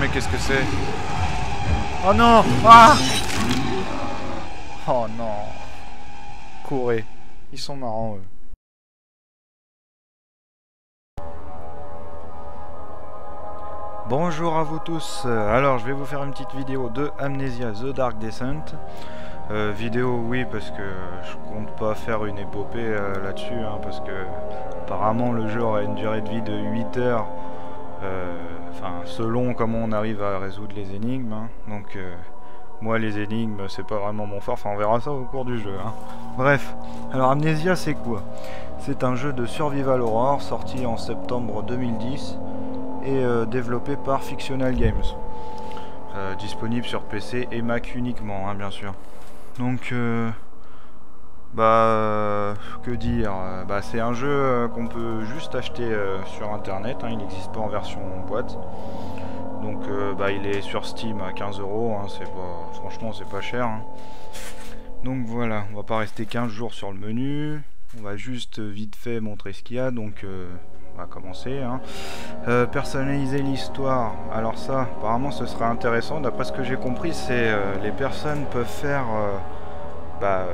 Mais qu'est-ce que c'est Oh non Ah Oh non Courez. Ils sont marrants, eux. Bonjour à vous tous. Alors, je vais vous faire une petite vidéo de Amnesia The Dark Descent. Euh, vidéo, oui, parce que je compte pas faire une épopée euh, là-dessus, hein, parce que apparemment le jeu aurait une durée de vie de 8 heures. Euh, enfin, selon comment on arrive à résoudre les énigmes. Hein. donc, moi, les énigmes, c'est pas vraiment mon fort. Enfin, on verra ça au cours du jeu. Hein. Bref, alors Amnesia, c'est quoi? C'est un jeu de survival horror sorti en septembre 2010 et développé par Fictional Games. disponible sur PC et Mac uniquement, bien sûr. Donc, euh, bah, euh, que dire Bah, c'est un jeu euh, qu'on peut juste acheter sur internet. Hein, il n'existe pas en version boîte. Donc, bah, il est sur Steam à 15 euros. Hein, franchement, c'est pas cher. Hein. Donc voilà, on va pas rester 15 jours sur le menu. On va juste vite fait montrer ce qu'il y a. Donc, on va commencer. personnaliser l'histoire. Alors ça, apparemment, ce sera intéressant. D'après ce que j'ai compris, c'est les personnes peuvent faire bah,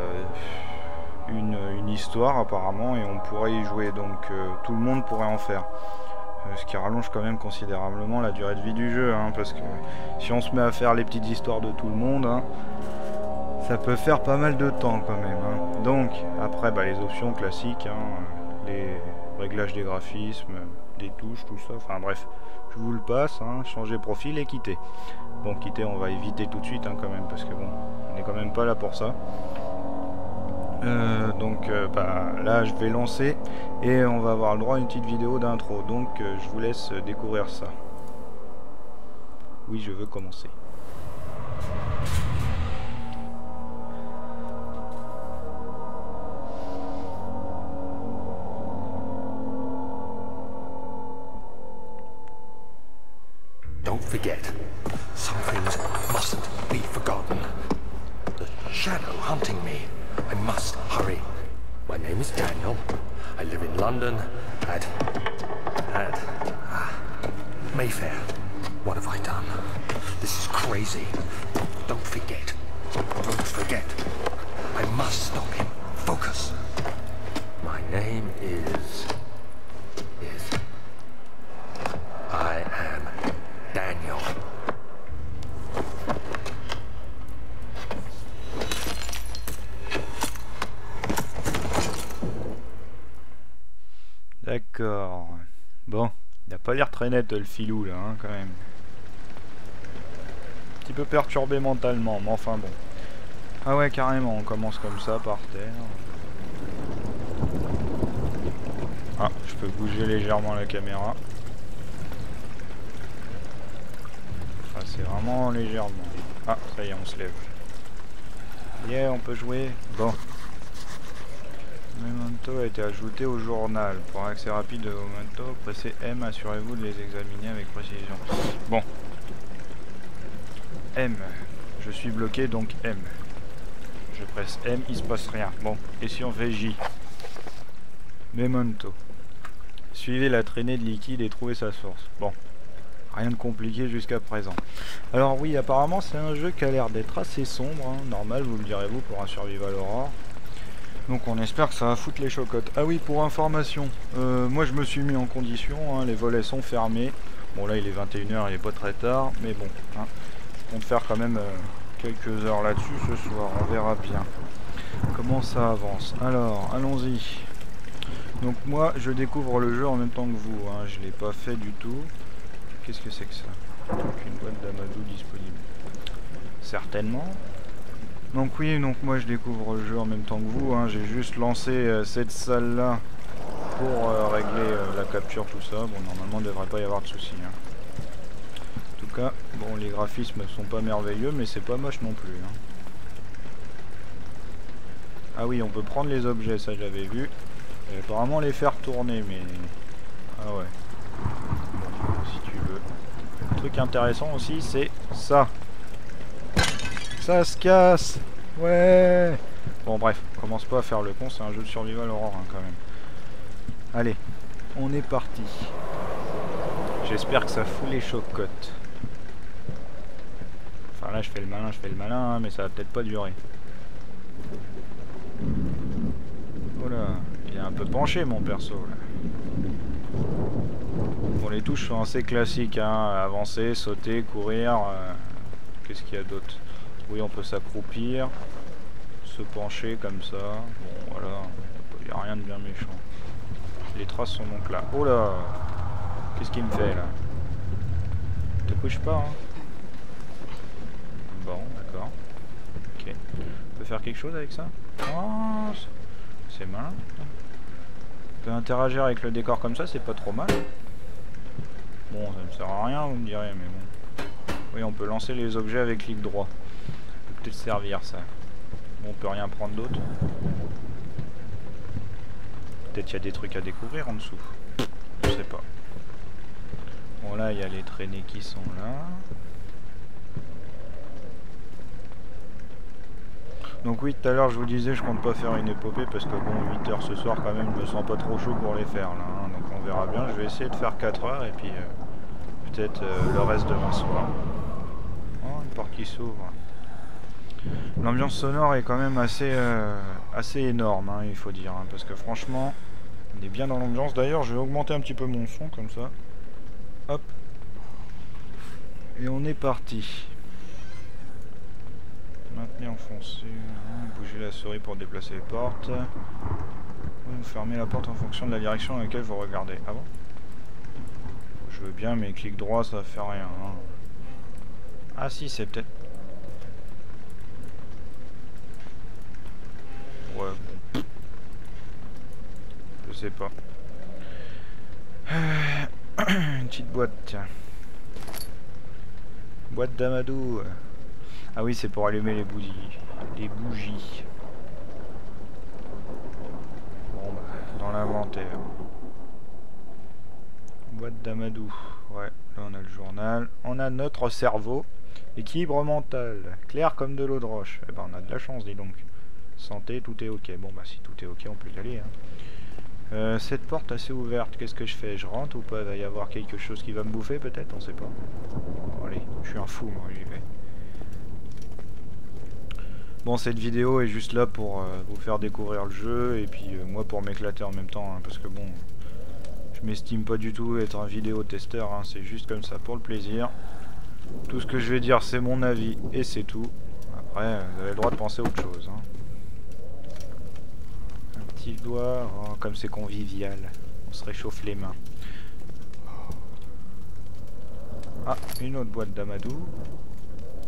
une, histoire apparemment et on pourrait y jouer. Donc euh, tout le monde pourrait en faire. Euh, ce qui rallonge quand même considérablement la durée de vie du jeu. Hein, parce que si on se met à faire les petites histoires de tout le monde, hein, ça peut faire pas mal de temps quand même. Hein. Donc après bah, les options classiques, les réglages des graphismes, des touches, tout ça. Enfin bref, je vous le passe, changer profil et quitter. Bon, quitter, on va éviter tout de suite quand même, parce que bon, on n'est quand même pas là pour ça. Euh, donc euh, bah, là je vais lancer et on va avoir le droit à une petite vidéo d'intro donc euh, je vous laisse découvrir ça oui je veux commencer Don't forget, some things mustn't be forgotten. The shadow hunting me. I must hurry. My name is Daniel. I live in London at... at... Uh, Mayfair. What have I done? This is crazy. Don't forget. Don't forget. I must stop him. Focus. My name is... is... I am Daniel. D'accord. Bon, il n'a pas l'air très net le filou là, hein, quand même. Un petit peu perturbé mentalement, mais enfin bon. Ah ouais, carrément, on commence comme ça par terre. Ah, je peux bouger légèrement la caméra. Enfin, c'est vraiment légèrement. Ah, ça y est, on se lève. Yeah, on peut jouer. Bon, Memento a été ajouté au journal. Pour un accès rapide au memento, pressez M, assurez-vous de les examiner avec précision. Bon. M. Je suis bloqué, donc M. Je presse M, il se passe rien. Bon, et si on fait J Memento. Suivez la traînée de liquide et trouvez sa source. Bon. Rien de compliqué jusqu'à présent. Alors oui, apparemment c'est un jeu qui a l'air d'être assez sombre. Hein. Normal, vous le direz-vous, pour un survival horror. Donc on espère que ça va foutre les chocottes. Ah oui, pour information, euh, moi je me suis mis en condition, hein, les volets sont fermés. Bon là il est 21h, il est pas très tard, mais bon, hein, je compte faire quand même euh, quelques heures là-dessus ce soir, on verra bien. Comment ça avance Alors, allons-y. Donc moi je découvre le jeu en même temps que vous, hein, je l'ai pas fait du tout. Qu'est-ce que c'est que ça? Une boîte d'amadou disponible. Certainement. Donc oui, donc moi je découvre le jeu en même temps que vous. Hein. J'ai juste lancé euh, cette salle là pour euh, régler euh, la capture, tout ça. Bon, normalement il ne devrait pas y avoir de soucis. Hein. En tout cas, bon, les graphismes sont pas merveilleux, mais c'est pas moche non plus. Hein. Ah oui, on peut prendre les objets, ça j'avais vu. Et apparemment les faire tourner, mais... Ah ouais. Bon, si tu veux. Le truc intéressant aussi, c'est ça. Ça se casse Ouais Bon bref, commence pas à faire le con, c'est un jeu de survival horror hein, quand même. Allez, on est parti. J'espère que ça fout les chocottes. là je fais le malin, je fais le malin, mais ça va peut-être pas durer. Oh là, il est un peu penché mon perso là. Bon les touches sont assez classiques, hein. avancer, sauter, courir. euh, Qu'est-ce qu'il y a d'autre? Oui on peut s'accroupir, se pencher comme ça. Bon voilà, il n'y a rien de bien méchant. Les traces sont donc là. Oh là Qu'est-ce qu'il me fait là? Te couche pas hein Bon, d'accord. Ok. On peut faire quelque chose avec ça? Oh, c'est- malin. On peut interagir avec le décor comme ça, c'est pas trop mal. Bon, ça ne sert à rien, vous me direz, mais bon. Oui, on peut lancer les objets avec clic droit. Peut-être servir ça. On peut rien prendre d'autre. Peut-être qu'il y a des trucs à découvrir en dessous. Je sais pas. Bon là il y a les traînées qui sont là. Donc oui tout à l'heure je vous disais je compte pas faire une épopée parce que bon 8 heures ce soir quand même je me sens pas trop chaud pour les faire là. hein. Donc on verra bien. Je vais essayer de faire 4 heures et puis euh, peut-être euh, le reste demain soir. Oh une porte qui s'ouvre. L'ambiance sonore est quand même assez, euh, assez énorme, hein, il faut dire, hein, parce que franchement, on est bien dans l'ambiance. D'ailleurs, je vais augmenter un petit peu mon son comme ça. Hop. Et on est parti. Maintenez enfoncé. hein, Bougez la souris pour déplacer les portes. Vous fermez la porte en fonction de la direction dans laquelle vous regardez. Ah bon? Je veux bien, mais clic droit, ça fait rien. Ah si, c'est peut-être... Ouais, bon. Je sais pas. Une petite boîte, tiens. Boîte d'amadou. Ah oui, c'est pour allumer les bougies. Les bougies. Bon, bah, dans l'inventaire. Boîte d'amadou. Ouais, là on a le journal. On a notre cerveau. Équilibre mental. Clair comme de l'eau de roche. Eh ben on a de la chance, dis donc. Santé, tout est ok. Bon bah si tout est ok, on peut y aller. hein. Euh, cette porte assez ouverte, qu'est-ce que je fais? Je rentre ou pas? Il va y avoir quelque chose qui va me bouffer peut-être? On sait pas. Bon, allez, je suis un fou moi, j'y vais. Bon, cette vidéo est juste là pour euh, vous faire découvrir le jeu et puis euh, moi pour m'éclater en même temps, hein, parce que bon, je m'estime pas du tout être un vidéo testeur, hein, c'est juste comme ça pour le plaisir. Tout ce que je vais dire, c'est mon avis et c'est tout. Après, vous avez le droit de penser autre chose. Doigt, oh, comme c'est convivial. On se réchauffe les mains. Ah, une autre boîte d'amadou.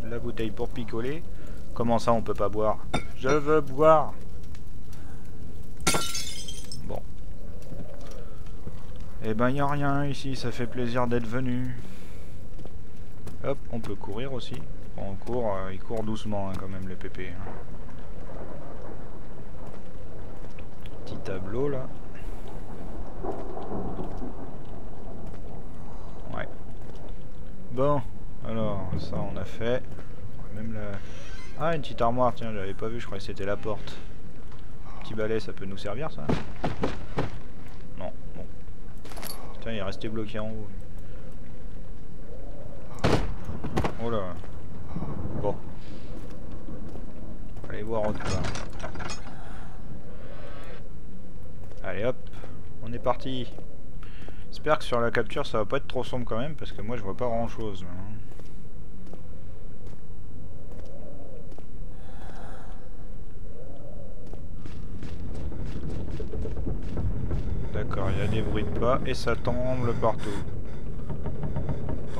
La bouteille pour picoler. Comment ça, on peut pas boire? Je veux boire Bon. Eh ben, y a rien ici, ça fait plaisir d'être venu. Hop, on peut courir aussi. Bon, on court, euh, il court doucement hein, quand même le pépé. hein. Petit tableau là. Ouais. Bon, alors ça on a fait. Même la... Ah une petite armoire, tiens, j'avais pas vu, je croyais que c'était la porte. Petit balai, ça peut nous servir ça? Non, bon. Il est resté bloqué en haut. Oh là. Bon. Allez voir autre part. Allez hop, on est parti. J'espère que sur la capture ça va pas être trop sombre quand même parce que moi je vois pas grand chose. hein. D'accord, il y a des bruits de pas et ça tremble partout.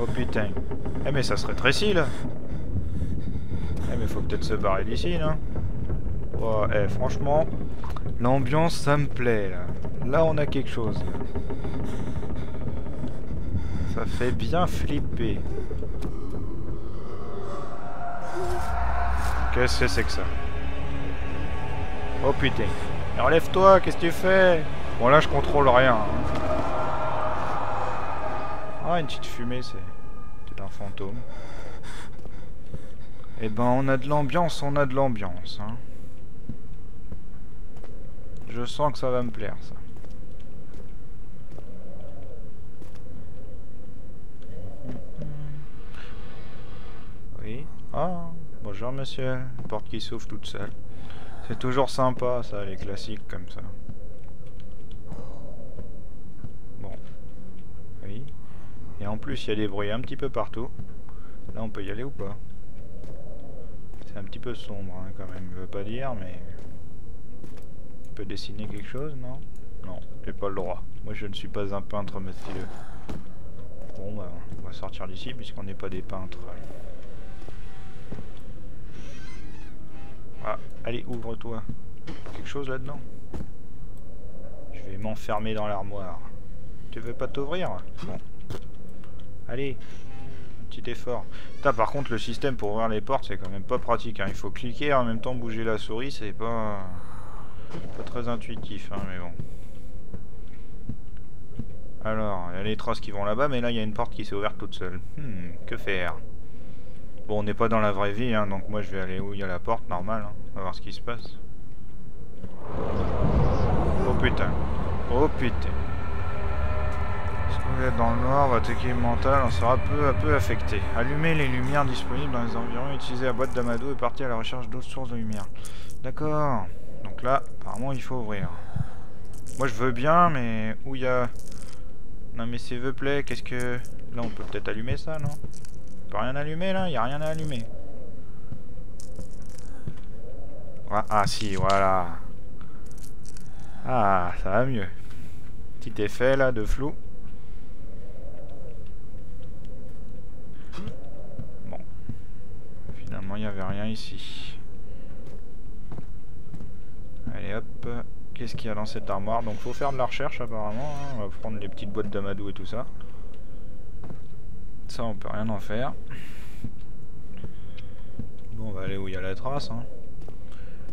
Oh putain. Eh mais ça se rétrécit là. Eh mais faut peut-être se barrer d'ici non? Oh, eh franchement, l'ambiance ça me plaît là. Là on a quelque chose. Ça fait bien flipper. Qu'est-ce que c'est que ça? Oh putain. Mais Relève-toi, qu'est-ce que tu fais? Bon là je contrôle rien. hein. Ah une petite fumée c'est peut-être un fantôme. Eh ben on a de l'ambiance, on a de l'ambiance. Hein. Je sens que ça va me plaire ça. Oui. Ah. Bonjour monsieur, porte qui s'ouvre toute seule. C'est toujours sympa ça, les classiques comme ça. Bon. Oui. Et en plus il y a des bruits un petit peu partout. Là on peut y aller ou pas? C'est un petit peu sombre hein, quand même, je veux pas dire mais... Dessiner quelque chose, non? Non, j'ai pas le droit. Moi je ne suis pas un peintre monsieur. Bon bah on va sortir d'ici puisqu'on n'est pas des peintres. Ah, allez, ouvre-toi. Quelque chose là-dedans? Je vais m'enfermer dans l'armoire. Tu veux pas t'ouvrir? Bon. Allez, petit effort. Putain, par contre, le système pour ouvrir les portes, c'est quand même pas pratique. Hein. Il faut cliquer en même temps bouger la souris, c'est pas... pas très intuitif, hein, mais bon. Alors, il y a les traces qui vont là-bas, mais là, il y a une porte qui s'est ouverte toute seule. Hmm, que faire? Bon, on n'est pas dans la vraie vie, hein, donc moi je vais aller où il y a la porte, normal. Hein. On va voir ce qui se passe. Oh putain. Oh putain. Si vous êtes dans le noir, votre équipe mentale en sera peu à peu affectée. Allumez les lumières disponibles dans les environs, utilisez la boîte d'amadou et partez à la recherche d'autres sources de lumière. D'accord. Donc là, apparemment, il faut ouvrir. Moi, je veux bien, mais où il y a... Non, mais s'il vous plaît, qu'est-ce que... Là, on peut peut-être allumer ça, non? Rien allumer là? Il a rien à allumer. Ah, ah, si, voilà. Ah, ça va mieux. Petit effet là de flou. Bon. Finalement, il n'y avait rien ici. Allez hop. Qu'est-ce qu'il y a dans cette armoire Donc faut faire de la recherche apparemment. Hein. On va prendre les petites boîtes d'amadou et tout ça. Ça, on peut rien en faire. Bon, on va aller où il y a la trace, hein.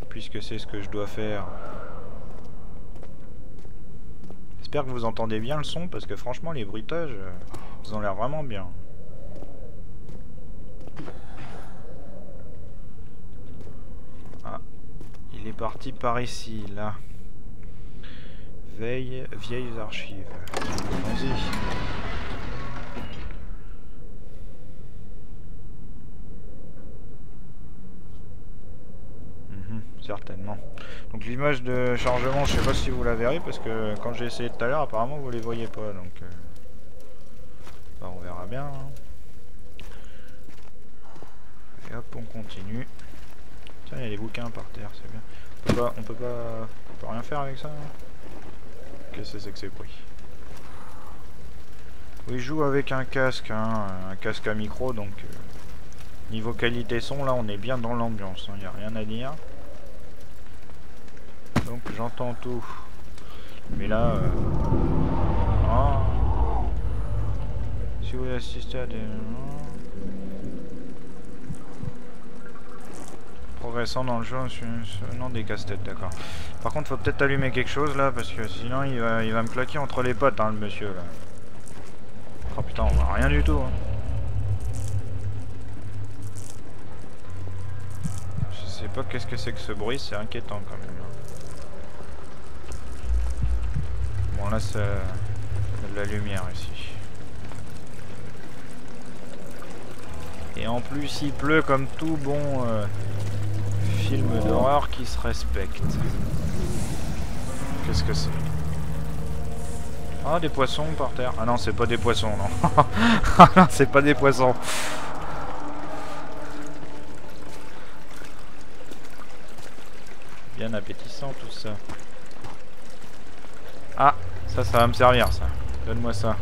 Puisque c'est ce que je dois faire. J'espère que vous entendez bien le son, parce que franchement, les bruitages, euh, ils ont l'air vraiment bien. Ah, il est parti par ici, là. Veille, vieilles archives. Allons-y. certainement. Donc l'image de chargement, je sais pas si vous la verrez parce que quand j'ai essayé tout à l'heure, apparemment vous les voyez pas. Donc euh, bah, on verra bien. Hein. Et hop, on continue. Il y a des bouquins par terre, c'est bien. On peut pas, on peut pas, rien faire avec ça. Hein. Qu'est-ce que c'est que ces bruits? Oui, je joue avec un casque, hein, un casque à micro, donc euh, niveau qualité son, là, on est bien dans l'ambiance. Il n'y a rien à dire donc j'entends tout. Mais là... Euh... Oh. Si vous assistez à des... Progressant dans le jeu, non des casse-têtes, d'accord. Par contre, faut peut-être allumer quelque chose là, parce que sinon il va, il va me claquer entre les potes, hein, le monsieur là. Oh putain, on voit rien du tout. Hein. Je sais pas qu'est-ce que c'est que ce bruit, c'est inquiétant quand même. Hein. Bon là c'est de la lumière ici. Et en plus il pleut comme tout bon euh, film d'horreur qui se respecte. Qu'est-ce que c'est? Ah des poissons par terre. Ah non c'est pas des poissons non. ah non c'est pas des poissons. Bien appétissant tout ça. Ah ça, ça va me servir, ça. Donne-moi ça.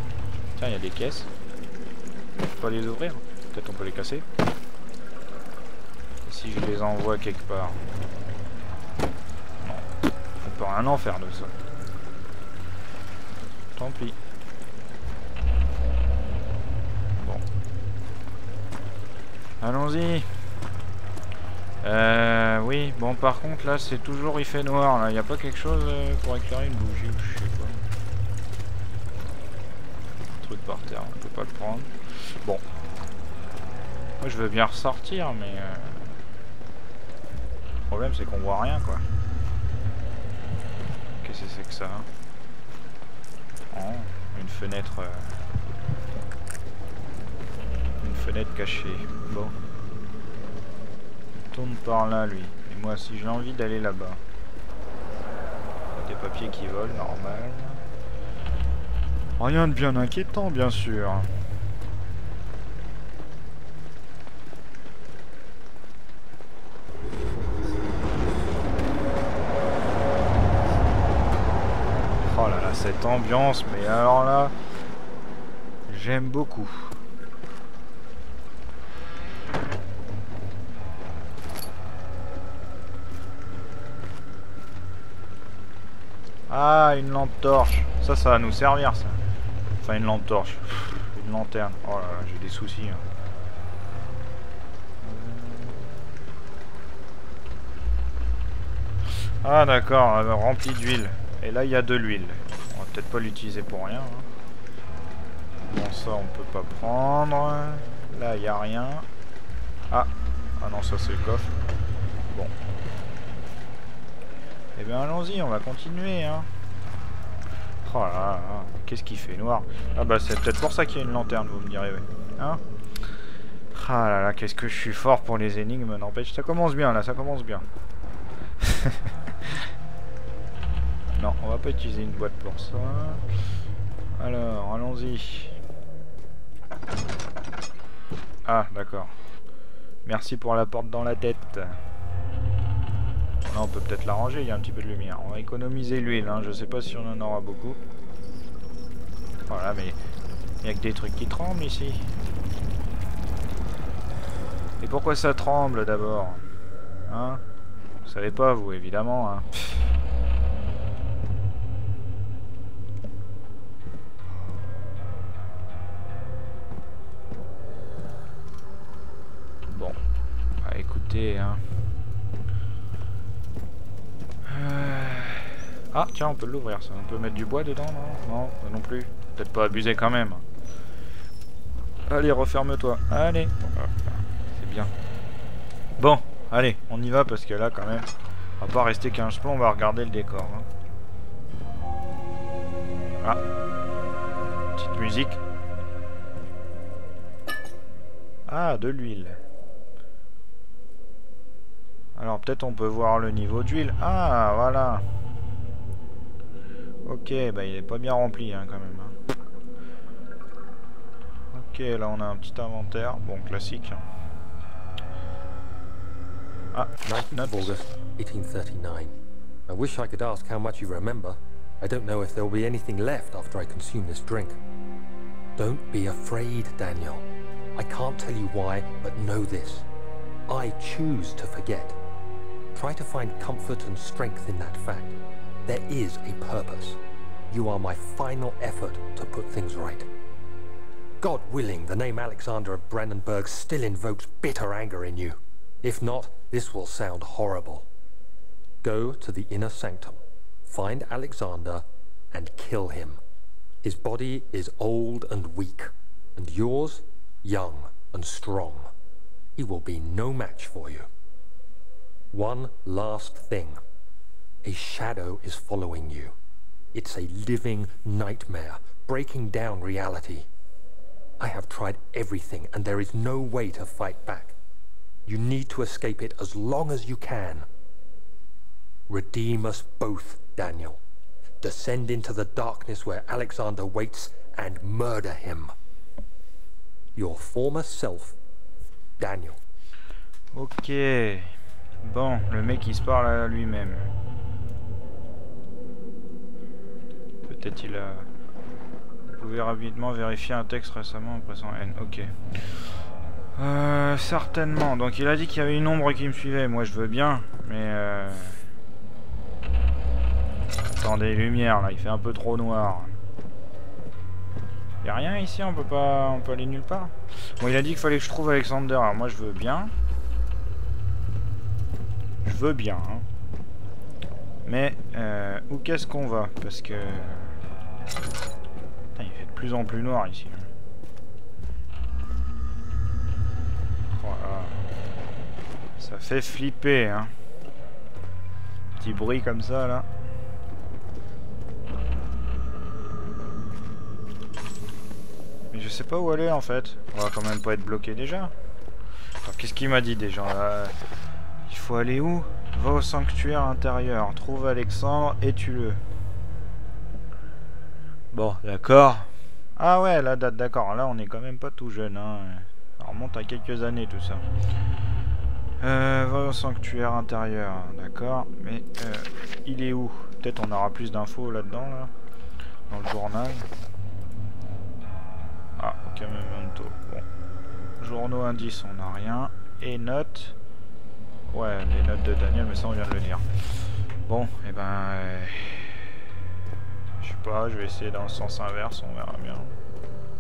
Tiens, il y a des caisses. On peut pas les ouvrir Peut-être on peut les casser. Si je les envoie quelque part. On peut rien en faire de ça. Tant pis. Bon. Allons-y. Euh, oui, bon par contre là c'est toujours il fait noir là, il n'y a pas quelque chose euh, pour éclairer une bougie ou je sais pas par terre, on peut pas le prendre. Bon. Moi je veux bien ressortir, mais... Euh, problème c'est qu'on voit rien, quoi. Qu'est-ce que c'est que ça oh, Une fenêtre... Euh, une fenêtre cachée. Bon. tourne par là, lui. Et moi, si j'ai envie d'aller là-bas. Des papiers qui volent, normal. Rien de bien inquiétant, bien sûr. Oh là là, cette ambiance, mais alors là, j'aime beaucoup. Ah, une lampe torche. Ça, ça va nous servir, ça. Enfin, une lampe torche. Une lanterne. Oh là là, j'ai des soucis. Hein. Ah, d'accord, euh, rempli d'huile. Et là, il y a de l'huile. Peut-être pas l'utiliser pour rien. Hein. Bon, ça, on peut pas prendre. Là, il a rien. Ah, ah non, ça, c'est le coffre. Bon, eh bien allons-y, on va continuer. Hein. Oh là là, qu'est-ce qui fait noir Ah bah c'est peut-être pour ça qu'il y a une lanterne, vous me direz. Hein ah là là, qu'est-ce que je suis fort pour les énigmes, n'empêche. Ça commence bien là, ça commence bien. non, on va pas utiliser une boîte pour ça. Alors, allons-y. Ah, d'accord. Merci pour la porte dans la tête. Là, on peut peut-être l'arranger, il y a un petit peu de lumière. On va économiser l'huile, hein. je sais pas si on en aura beaucoup. Voilà, mais il n'y a que des trucs qui tremblent ici. Et pourquoi ça tremble d'abord? Hein? Vous savez pas, vous, évidemment. Hein. Hein. Ah, tiens, on peut l'ouvrir, ça. On peut mettre du bois dedans, non? Non, non plus. Peut-être pas abuser quand même. Allez, referme-toi. Allez. C'est bien. Bon, allez, on y va parce que là, quand même, on va pas rester 15 plombs, on va regarder le décor. Hein. Ah. Petite musique. Ah, de l'huile. Alors peut-être on peut voir le niveau d'huile. Ah, voilà. Ok, bah il est pas bien rempli hein, quand même. Hein. Ok, là on a un petit inventaire, bon classique. Ah, 19th August, 1839. I wish I could ask how much you remember. I don't know if there will be anything left after I consume this drink. Don't be afraid, Daniel. I can't tell you why, but know this. I choose to forget. Try to find comfort and strength in that fact. There is a purpose. You are my final effort to put things right. God willing, the name Alexander of Brandenburg still invokes bitter anger in you. If not, this will sound horrible. Go to the inner sanctum, find Alexander, and kill him. His body is old and weak, and yours young and strong. He will be no match for you. One last thing. A shadow is following you. It's a living nightmare, breaking down reality. I have tried everything, and there is no way to fight back. You need to escape it as long as you can. Redeem us both, Daniel. Descend into the darkness where Alexander waits and murder him. Your former self, Daniel. Ok. Bon, le mec il se parle à lui-même. Peut-être il a... Vous pouvez rapidement vérifier un texte récemment en pressant N. Ok. Euh, certainement. Donc il a dit qu'il y avait une ombre qui me suivait. Moi je veux bien, mais... Euh... Attendez, lumière là, il fait un peu trop noir. Y'a rien ici, on peut pas... On peut aller nulle part? Bon, il a dit qu'il fallait que je trouve Alexander. Alors moi je veux bien. Bien, hein. Mais, euh, où qu'est-ce qu'on va? Parce que... il fait de plus en plus noir ici. Voilà. Ça fait flipper, hein. Petit bruit comme ça, là. Mais je sais pas où aller, en fait. On va quand même pas être bloqué déjà. qu'est-ce qu'il m'a dit déjà là? Faut aller où? Va au sanctuaire intérieur, trouve Alexandre et tue-le. Bon, d'accord. Ah ouais, la date, d'accord. Là, on est quand même pas tout jeune. Hein. Ça remonte à quelques années tout ça. Euh, va au sanctuaire intérieur, d'accord. Mais euh, il est où? Peut-être on aura plus d'infos là-dedans, là. Dans le journal. Ah, ok, memento. Bon. Journaux indices, on n'a rien. Et notes. Ouais, les notes de Daniel, mais ça on vient de le lire. Bon, et eh ben... Euh, je sais pas, je vais essayer dans le sens inverse, on verra bien.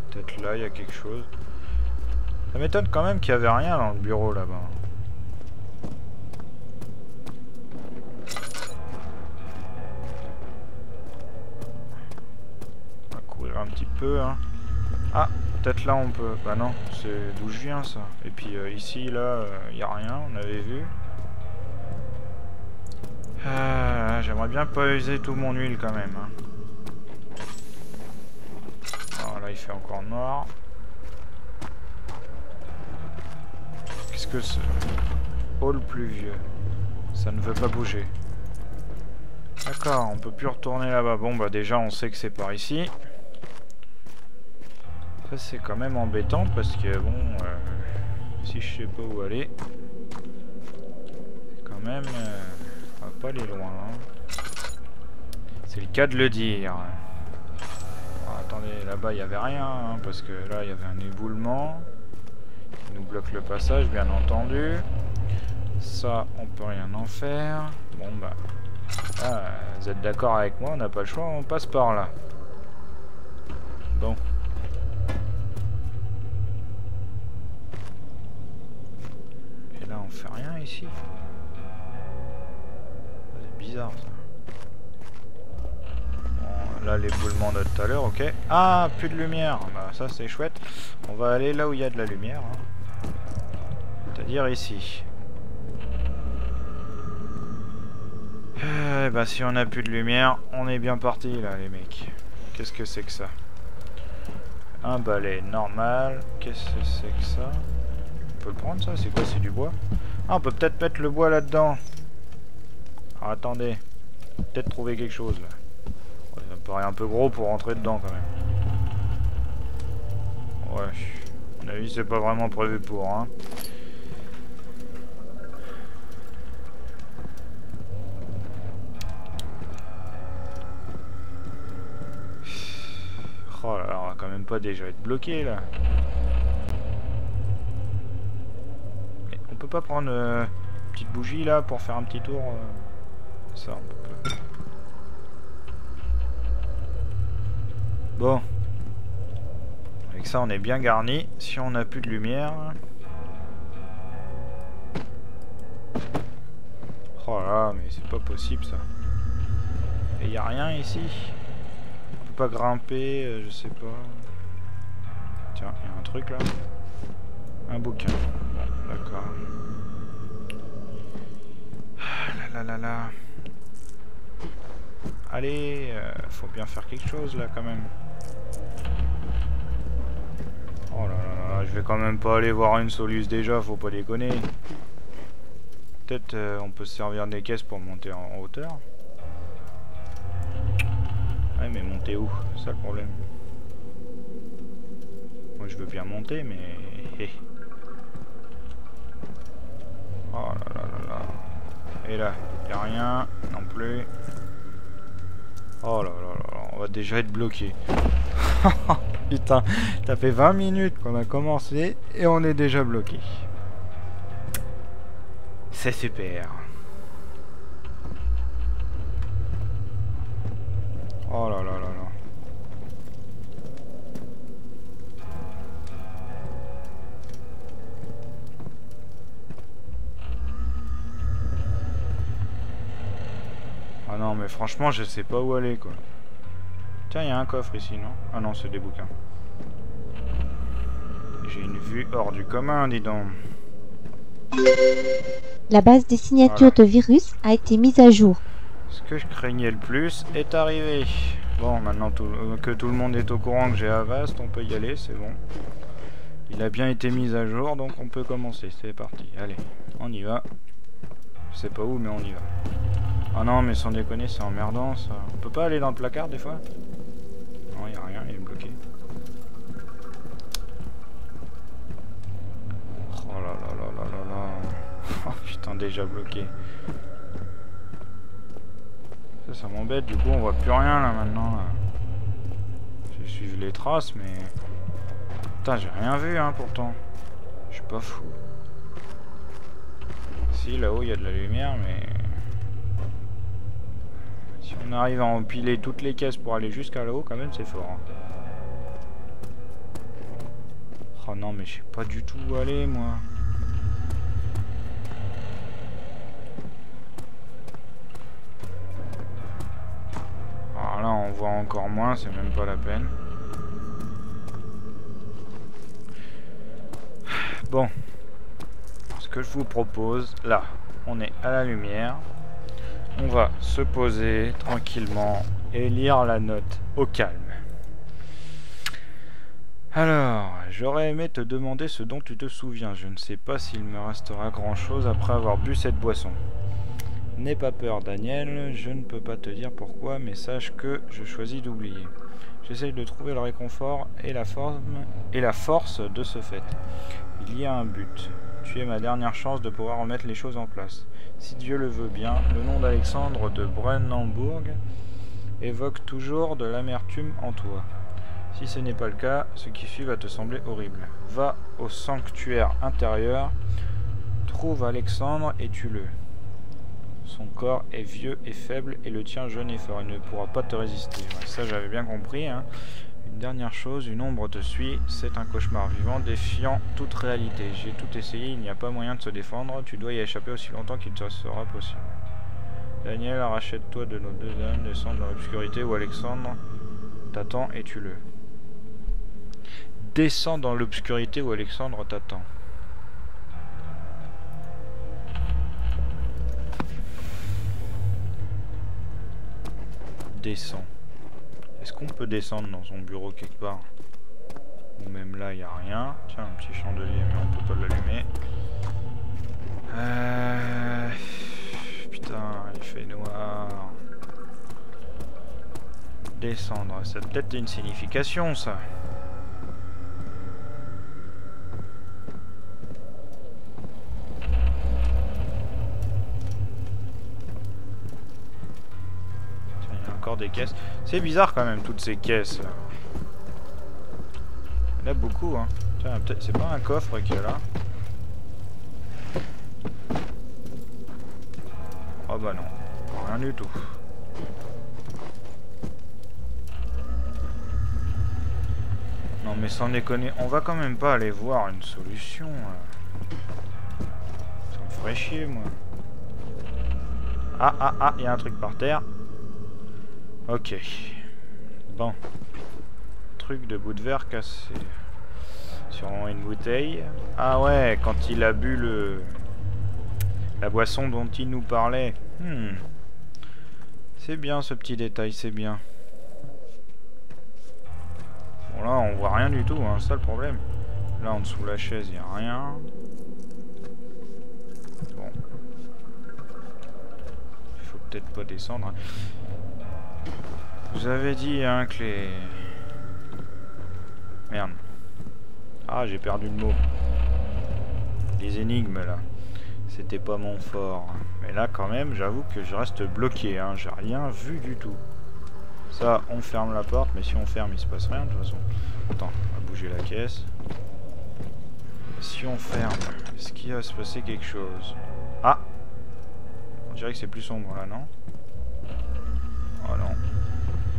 Peut-être là, il y a quelque chose. Ça m'étonne quand même qu'il n'y avait rien dans le bureau là-bas. On va courir un petit peu. Hein. Ah, peut-être là on peut... Bah non, c'est d'où je viens ça. Et puis euh, ici, là, il euh, n'y a rien, on avait vu. Euh, j'aimerais bien pas user tout mon huile quand même. Hein. Alors là il fait encore noir. Qu'est-ce que c'est Hall pluvieux. Ça ne veut pas bouger. D'accord, on peut plus retourner là-bas. Bon bah déjà on sait que c'est par ici. Ça c'est quand même embêtant parce que bon, euh, si je sais pas où aller, quand même... Euh, on va pas aller loin. Hein. C'est le cas de le dire. attendez, là-bas il n'y avait rien, hein, parce que là il y avait un éboulement qui nous bloque le passage, bien entendu. Ça, on peut rien en faire. Bon bah, ah, vous êtes d'accord avec moi, on n'a pas le choix, on passe par là. Bon. Et là on fait rien ici bizarre ça. Là l'éboulement de tout à l'heure, ok. Ah, plus de lumière. Bah ça c'est chouette. On va aller là où il y a de la lumière. Hein. C'est-à-dire ici. Eh bah si on a plus de lumière, on est bien parti là les mecs. Qu'est-ce que c'est que ça? Un balai normal. Qu'est-ce que c'est que ça? On peut le prendre ça? C'est quoi? C'est du bois? Ah on peut peut-être mettre le bois là-dedans. Attendez. Peut-être trouver quelque chose là. ça me paraît un peu gros pour rentrer dedans quand même. Ouais. À mon avis, c'est pas vraiment prévu pour, hein. Oh là là, on va quand même pas déjà être bloqué là. On peut pas prendre euh, une petite bougie là pour faire un petit tour euh ça, on peut... Bon. Avec ça, on est bien garni. Si on n'a plus de lumière... Oh là, mais c'est pas possible ça. Et y a rien ici On peut pas grimper, euh, je sais pas. Tiens, y a un truc là. Un bouquin. Bon, d'accord. Ah là là là là. Allez, euh, faut bien faire quelque chose là quand même. Oh là là là, je vais quand même pas aller voir une Solus déjà, faut pas déconner. Peut-être euh, on peut se servir des caisses pour monter en, hauteur. Ouais mais monter où? C'est ça le problème. Moi je veux bien monter mais... Oh là là là là. Et là, y a rien non plus. Oh là là là, on va déjà être bloqué. Putain, ça fait 20 minutes qu'on a commencé et on est déjà bloqué. C'est super. Oh là là là là. Non, mais franchement, je sais pas où aller, quoi. Tiens, il y a un coffre ici, non? Ah non, c'est des bouquins. J'ai une vue hors du commun, dis donc. La base des signatures de virus a été mise à jour. Ce que je craignais le plus est arrivé. Bon, maintenant euh, que tout le monde est au courant que j'ai Avast, on peut y aller, c'est bon. Il a bien été mis à jour, donc on peut commencer. C'est parti. Allez, on y va. Je sais pas où, mais on y va. Ah non, mais sans déconner, c'est emmerdant ça. On peut pas aller dans le placard des fois? Non, y a rien, il est bloqué. Oh là là là là là là. Oh putain, déjà bloqué. Ça, ça m'embête, du coup on voit plus rien là maintenant. Là. Je suivre les traces, mais... Putain, j'ai rien vu hein pourtant. Je suis pas fou. Si, là-haut il y a de la lumière, mais... Si on arrive à empiler toutes les caisses pour aller jusqu'à là-haut, quand même, c'est fort. Hein. Oh non, mais je sais pas du tout où aller, moi. Alors là, on voit encore moins, c'est même pas la peine. Bon. Que je vous propose, là, on est à la lumière. On va se poser tranquillement et lire la note au calme. Alors, j'aurais aimé te demander ce dont tu te souviens. Je ne sais pas s'il me restera grand-chose après avoir bu cette boisson. N'aie pas peur, Daniel. Je ne peux pas te dire pourquoi, mais sache que je choisis d'oublier. J'essaye de trouver le réconfort et la et la force de ce fait. Il y a un but. Tu es ma dernière chance de pouvoir remettre les choses en place. Si Dieu le veut bien, le nom d'Alexandre de Brennenbourg évoque toujours de l'amertume en toi. Si ce n'est pas le cas, ce qui suit va te sembler horrible. Va au sanctuaire intérieur, trouve Alexandre et tue-le. Son corps est vieux et faible et le tien jeune et fort. Il ne pourra pas te résister. ça j'avais bien compris. Hein. Dernière chose, une ombre te suit. C'est un cauchemar vivant défiant toute réalité. J'ai tout essayé, il n'y a pas moyen de se défendre. Tu dois y échapper aussi longtemps qu'il te sera possible. Daniel, rachète-toi de nos deux âmes, descends dans l'obscurité où Alexandre t'attend et tue-le. Descends dans l'obscurité où Alexandre t'attend. Descends. Est-ce qu'on peut descendre dans son bureau quelque part Ou même là, il n'y a rien. Tiens, un petit chandelier, mais on peut pas l'allumer. Euh... Putain, il fait noir. Descendre, ça a peut-être une signification, ça. Des caisses. C'est bizarre quand même, toutes ces caisses. Il y en a beaucoup, hein. C'est pas un coffre qui est là Oh bah non. Rien du tout. Non mais sans déconner, on va quand même pas aller voir une solution. Ça me ferait chier moi. Ah ah ah, il y a un truc par terre. Ok. Bon. Truc de bout de verre cassé. Sur une bouteille. Ah ouais, quand il a bu le... La boisson dont il nous parlait. Hmm. C'est bien ce petit détail, c'est bien. Bon là, on voit rien du tout, hein, ça le problème. Là, en dessous de la chaise, il n'y a rien. Bon. Il faut peut-être pas descendre. Hein. Vous avez dit hein, que les... Merde. Ah, j'ai perdu le mot. Les énigmes, là. C'était pas mon fort. Mais là, quand même, j'avoue que je reste bloqué. Hein. J'ai rien vu du tout. Ça, on ferme la porte. Mais si on ferme, il se passe rien, de toute façon. Attends, on va bouger la caisse. Si on ferme, est-ce qu'il va se passer quelque chose? Ah On dirait que c'est plus sombre, là, non? Oh non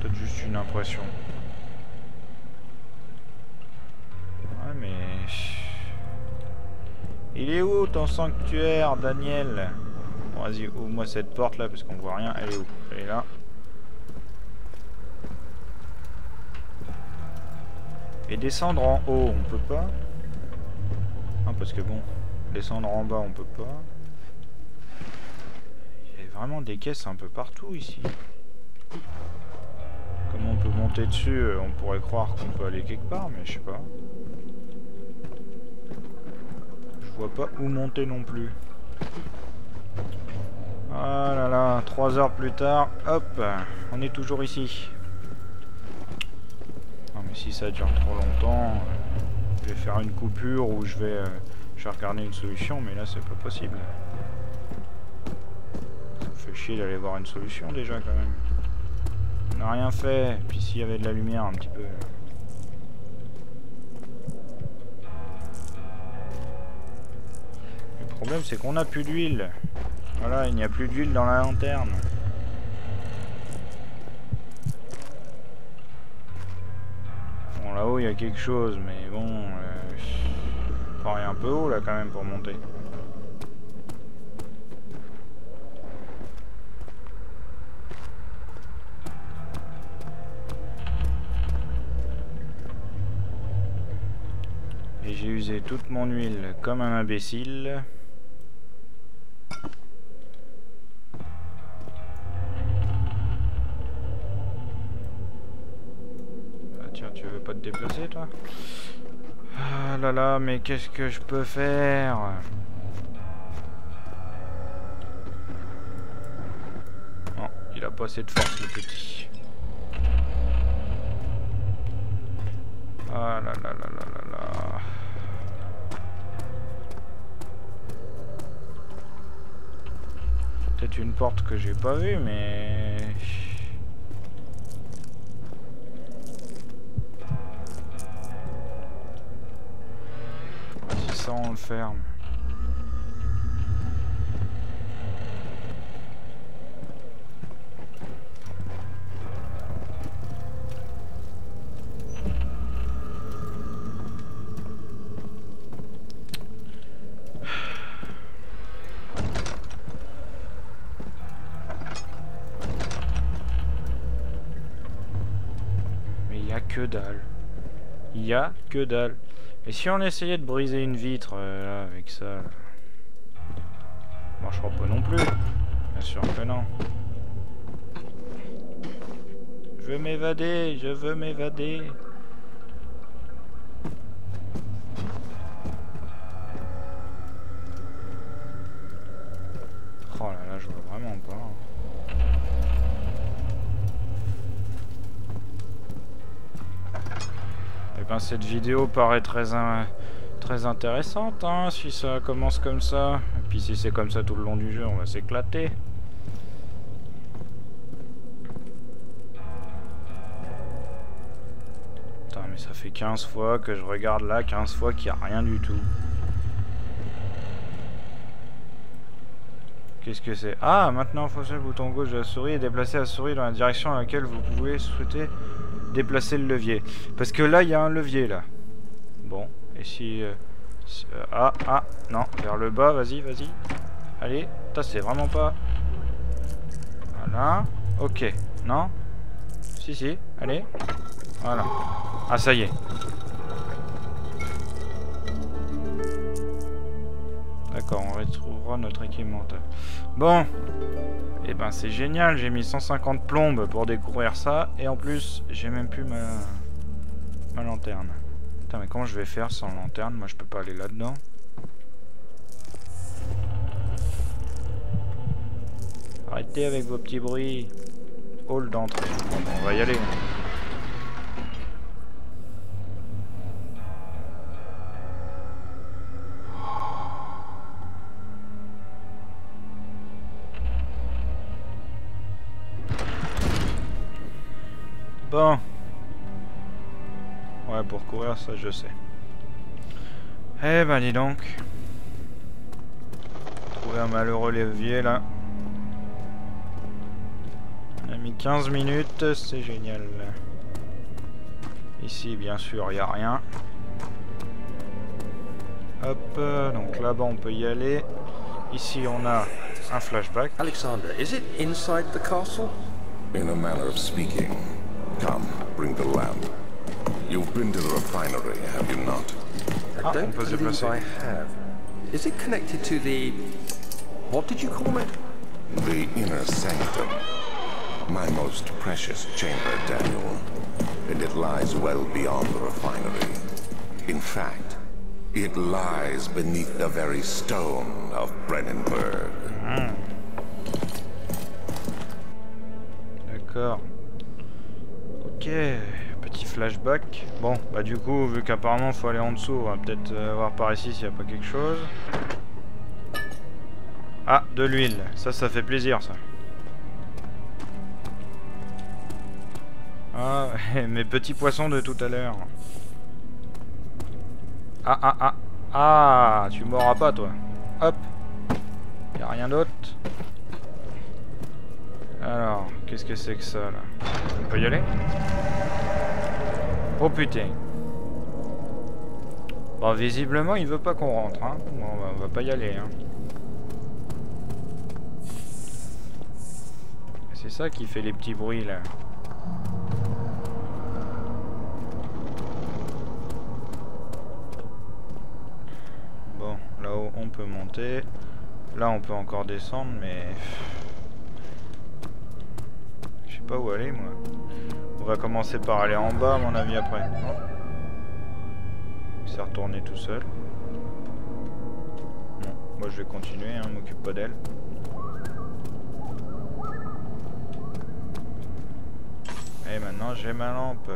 peut-être juste une impression. Ouais, mais... Il est où ton sanctuaire, Daniel? Vas-y, ouvre-moi cette porte là, parce qu'on voit rien. Elle est où? Elle est là. Et descendre en haut, on peut pas? Non, parce que bon, descendre en bas, on peut pas. Il y a vraiment des caisses un peu partout ici. Comme on peut monter dessus, euh, on pourrait croire qu'on peut aller quelque part, mais je sais pas. Je vois pas où monter non plus. Ah là là, 3 heures plus tard, hop, on est toujours ici. Non mais si ça dure trop longtemps, je vais faire une coupure ou je vais, euh, je vais regarder une solution, mais là c'est pas possible. Ça fait chier d'aller voir une solution déjà quand même. On n'a rien fait, puis s'il y avait de la lumière un petit peu. Le problème c'est qu'on n'a plus d'huile. Voilà, il n'y a plus d'huile dans la lanterne. Bon, là-haut, il y a quelque chose, mais bon... Euh, faut un peu haut, là, quand même, pour monter. J'ai usé toute mon huile comme un imbécile. déplacer toi? Ah là là, mais qu'est-ce que je peux faire? Non, il a pas assez de force le petit. Ah là là là là. Peut-être une porte que j'ai pas vue, mais... on le ferme. Que dalle. Et si on essayait de briser une vitre euh, là, avec ça là. Marchera pas non plus. Bien sûr que non. Je veux m'évader, je veux m'évader. Cette vidéo paraît très, très intéressante, hein, si ça commence comme ça. Et puis si c'est comme ça tout le long du jeu, on va s'éclater. Putain, mais ça fait 15 fois que je regarde là, 15 fois qu'il n'y a rien du tout. Qu'est-ce que c'est? Ah, maintenant, faut le bouton gauche de la souris et déplacer la souris dans la direction à laquelle vous pouvez souhaiter déplacer le levier. Parce que là, il y a un levier, là. Bon, et si... Euh, euh, ah, ah, non, vers le bas, vas-y, vas-y. Allez, c'est vraiment pas... Voilà, ok, non Si, si, allez. Voilà. Ah, ça y est. D'accord, on retrouvera notre équipement. Bon, et eh ben c'est génial, j'ai mis 150 plombes pour découvrir ça. Et en plus, j'ai même plus ma... ma lanterne. Putain, mais comment je vais faire sans lanterne? Moi, je peux pas aller là-dedans. Arrêtez avec vos petits bruits. Hall d'entrée. Bon, on va y aller. Bon. Ouais, pour courir, ça je sais. Eh ben dis donc. Trouver un malheureux levier là. On a mis 15 minutes, c'est génial. Ici, bien sûr, il n'y a rien. Hop, donc là-bas on peut y aller. Ici on a un flashback. Alexander, is it inside the castle? In a manner of speaking. Come, bring the lamp. You've been to the refinery, have you not? I don't believe I have. Is it connected to the... What did you call it? The inner sanctum. My most precious chamber, Daniel. And it lies well beyond the refinery. In fact, it lies beneath the very stone of Brennenburg. Mm. D'accord. Ok, petit flashback. Bon, bah du coup, vu qu'apparemment faut aller en dessous, on va peut-être euh, voir par ici s'il n'y a pas quelque chose. Ah, de l'huile. Ça, ça fait plaisir, ça. Ah, mes petits poissons de tout à l'heure. Ah, ah, ah. Ah, tu m'auras pas, toi. Hop. Y a rien d'autre. Alors, qu'est-ce que c'est que ça, là? On peut y aller? Oh putain. Bon, visiblement, il veut pas qu'on rentre, hein. Bon, bah, on va pas y aller, hein. C'est ça qui fait les petits bruits, là. Bon, là-haut, on peut monter. Là, on peut encore descendre, mais... Où aller, moi. On va commencer par aller en bas, à mon avis, après. Il s'est retourné tout seul. Moi, je vais continuer, hein, m'occupe pas d'elle. Et maintenant, j'ai ma lampe.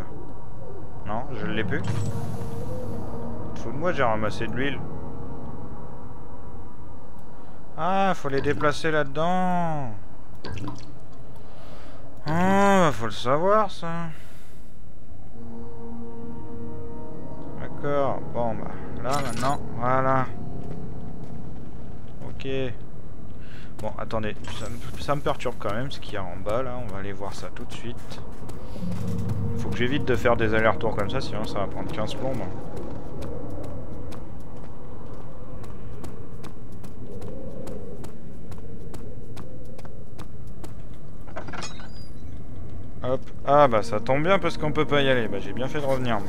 Non, je l'ai plus. Fous de moi, j'ai ramassé de l'huile. Ah, faut les déplacer là-dedans. Ah, faut le savoir, ça. D'accord. Bon, bah, là, maintenant, voilà. Ok. Bon, attendez, ça me, ça me perturbe quand même ce qu'il y a en bas, là. On va aller voir ça tout de suite. Faut que j'évite de faire des allers-retours comme ça, sinon ça va prendre 15 plombes. Ah bah ça tombe bien parce qu'on peut pas y aller. Bah j'ai bien fait de revenir moi.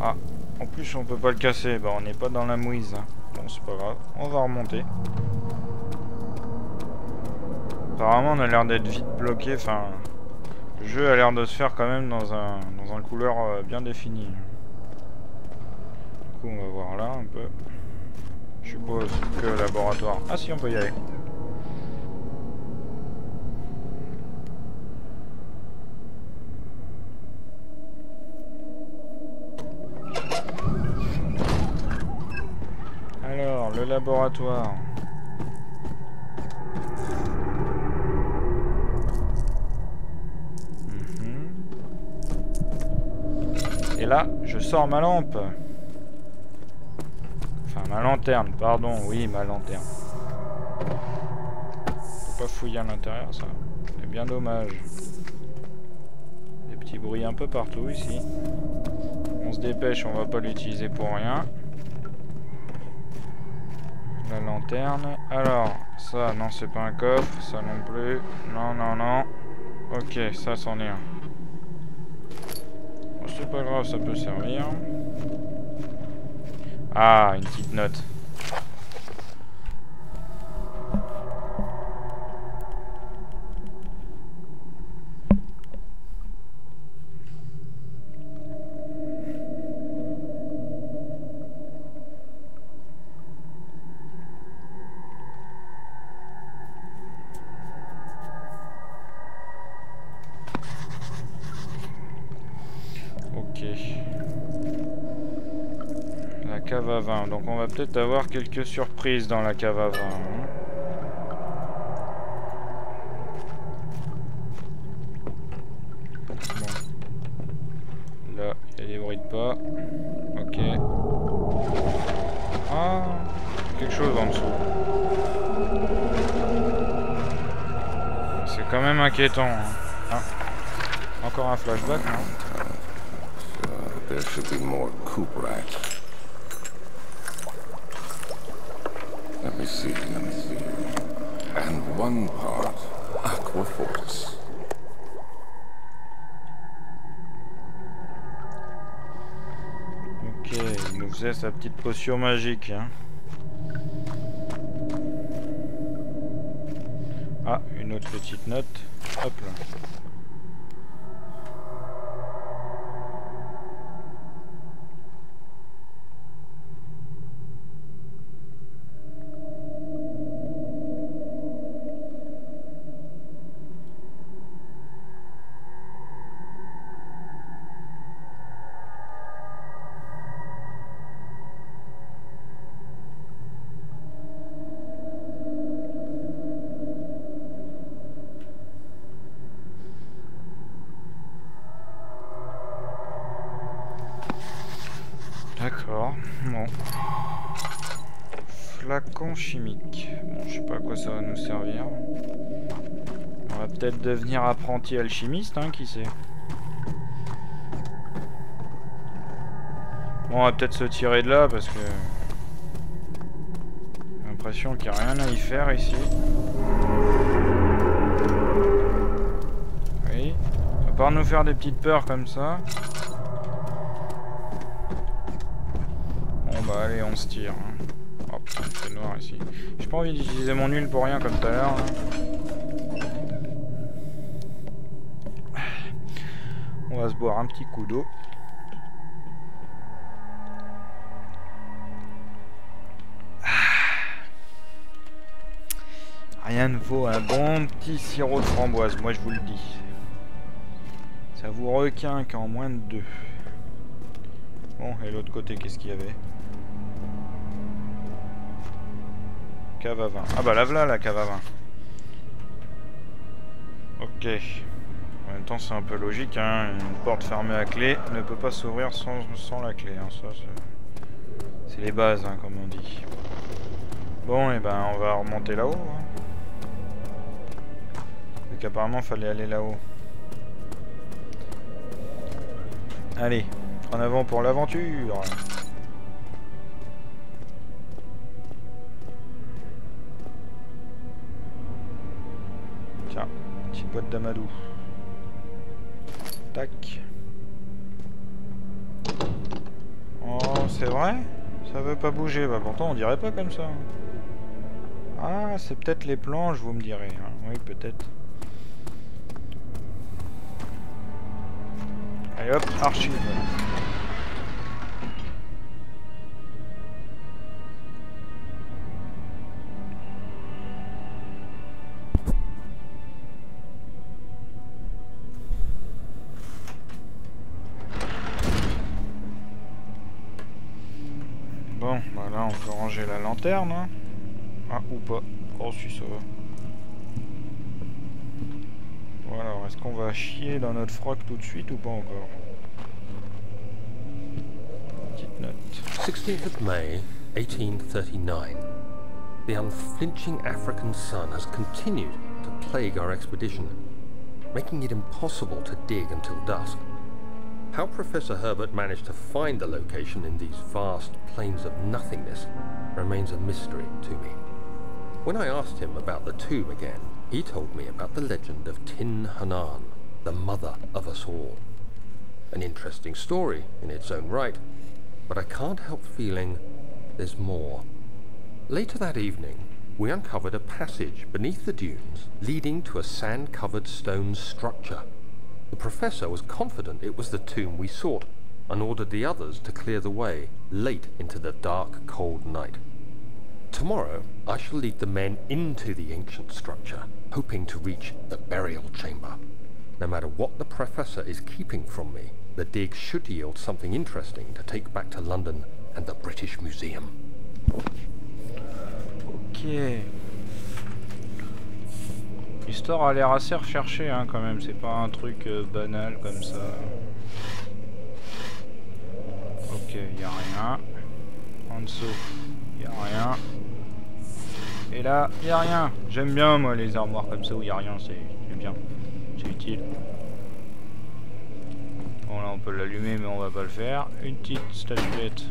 Ah, en plus on peut pas le casser. Bah on n'est pas dans la mouise. Bon c'est pas grave. On va remonter. Apparemment on a l'air d'être vite bloqué. Enfin, le jeu a l'air de se faire quand même dans un, dans un couleur euh, bien défini. Du coup on va voir là un peu. Je suppose que laboratoire. Ah si, on peut y aller. Alors, le laboratoire. Mhm. Et là, je sors ma lampe. Enfin, ma lanterne, pardon, oui, ma lanterne. Faut pas fouiller à l'intérieur, ça. C'est bien dommage. Des petits bruits un peu partout ici. On se dépêche, on va pas l'utiliser pour rien. La lanterne. Alors, ça, non, c'est pas un coffre. Ça non plus. Non, non, non. Ok, ça, c'en est un. C'est pas grave, ça peut servir. Ah, une petite note. Donc on va peut-être avoir quelques surprises dans la cave à vin. hein. Bon. Là, il y a des bruits de pas. Ok. Ah, quelque chose en dessous. C'est quand même inquiétant. hein. Ah. Encore un flashback, non? See. And one part aquafortis. Ok, il nous faisait sa petite potion magique. Hein. Ah, une autre petite note. Hop là. Chimique. Bon, je sais pas à quoi ça va nous servir. On va peut-être devenir apprenti alchimiste, hein, qui sait. Bon, on va peut-être se tirer de là parce que... J'ai l'impression qu'il n'y a rien à y faire ici. Oui. À part nous faire des petites peurs comme ça. Bon bah allez, on se tire. Hein. Noir ici. J'ai pas envie d'utiliser mon huile pour rien comme tout à l'heure. On va se boire un petit coup d'eau. Rien ne vaut un bon petit sirop de framboise, moi je vous le dis. Ça vous requin qu'en moins de deux. Bon, et l'autre côté, qu'est-ce qu'il y avait? Ah bah la voilà la cave à vin. Ok. En même temps, c'est un peu logique, hein. Une porte fermée à clé ne peut pas s'ouvrir sans, sans, la clé. Hein. C'est les bases, hein, comme on dit. Bon, et eh ben, on va remonter là-haut. Hein. Apparemment, fallait aller là-haut. Allez, en avant pour l'aventure boîte d'amadou. Tac. Oh, c'est vrai? Ça veut pas bouger. Bah pourtant, on dirait pas comme ça. Ah, c'est peut-être les planches, vous me direz. Hein. Oui, peut-être. Et hop, archive. Lanterne. Ah, ou pas. Oh si ça va. Alors, est-ce qu'on va chier dans notre froc tout de suite ou pas encore Petite note. 16th of May, 1839. The unflinching African sun has continued to plague our expedition, making it impossible to dig until dusk. How Professor Herbert managed to find the location in these vast plains of nothingness remains a mystery to me. When I asked him about the tomb again, he told me about the legend of Tin Hanan, the mother of us all. An interesting story in its own right, but I can't help feeling there's more. Later that evening, we uncovered a passage beneath the dunes leading to a sand-covered stone structure. The professor was confident it was the tomb we sought and ordered the others to clear the way late into the dark, cold night. Tomorrow, I shall lead the men into the ancient structure, hoping to reach the burial chamber. No matter what the Professor is keeping from me, the dig should yield something interesting to take back to London and the British Museum. Ok. L'histoire a l'air assez recherchée hein, quand même, c'est pas un truc euh, banal comme ça. Ok, y a rien. En dessous, y a rien. Et là, il a rien. J'aime bien, moi, les armoires comme ça où il a rien. C'est bien. C'est utile. Bon, là, on peut l'allumer, mais on va pas le faire. Une petite statuette.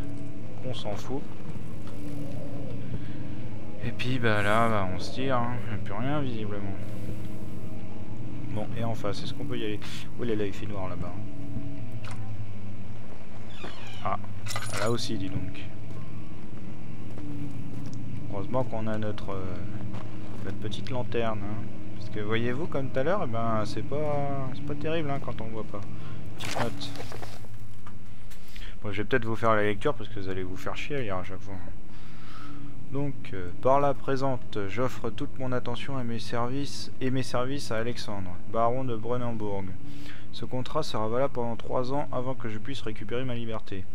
On s'en fout. Et puis, bah là, bah, on se tire. Hein. Il n'y a plus rien, visiblement. Bon, et en face, est-ce qu'on peut y aller? Où est là, il fait noir là-bas. Ah, là aussi, dis donc. Heureusement qu'on a notre, euh, petite lanterne. Hein. Parce que voyez-vous, comme tout à l'heure, eh ben, c'est pas, pas terrible hein, quand on voit pas. Petite note. Bon, je vais peut-être vous faire la lecture parce que vous allez vous faire chier à lire à chaque fois. Donc, euh, par la présente, j'offre toute mon attention à mes services et mes services à Alexandre, baron de Brunenbourg. Ce contrat sera valable pendant trois ans avant que je puisse récupérer ma liberté.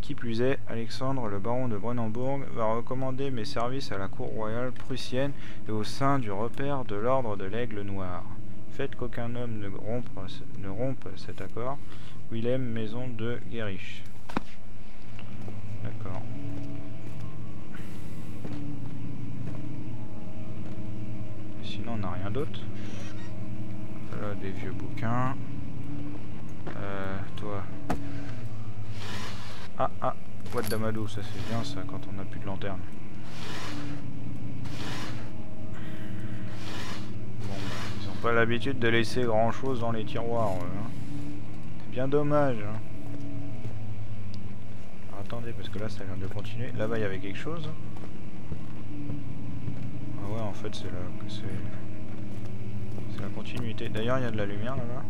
Qui plus est, Alexandre, le baron de Brunenbourg, va recommander mes services à la cour royale prussienne et au sein du repère de l'ordre de l'Aigle Noir. Faites qu'aucun homme ne rompe, ne rompe cet accord. Willem, maison de Guérich. D'accord. Sinon, on n'a rien d'autre. Voilà, des vieux bouquins. Euh, toi. Ah, ah, boîte d'amadou, ça c'est bien ça quand on n'a plus de lanterne. Bon, bah, ils ont pas l'habitude de laisser grand chose dans les tiroirs. Hein. C'est bien dommage. Hein. attendez, parce que là ça vient de continuer. Là-bas il y avait quelque chose. Ah ouais, en fait c'est la, c'est la continuité. D'ailleurs il y a de la lumière là-bas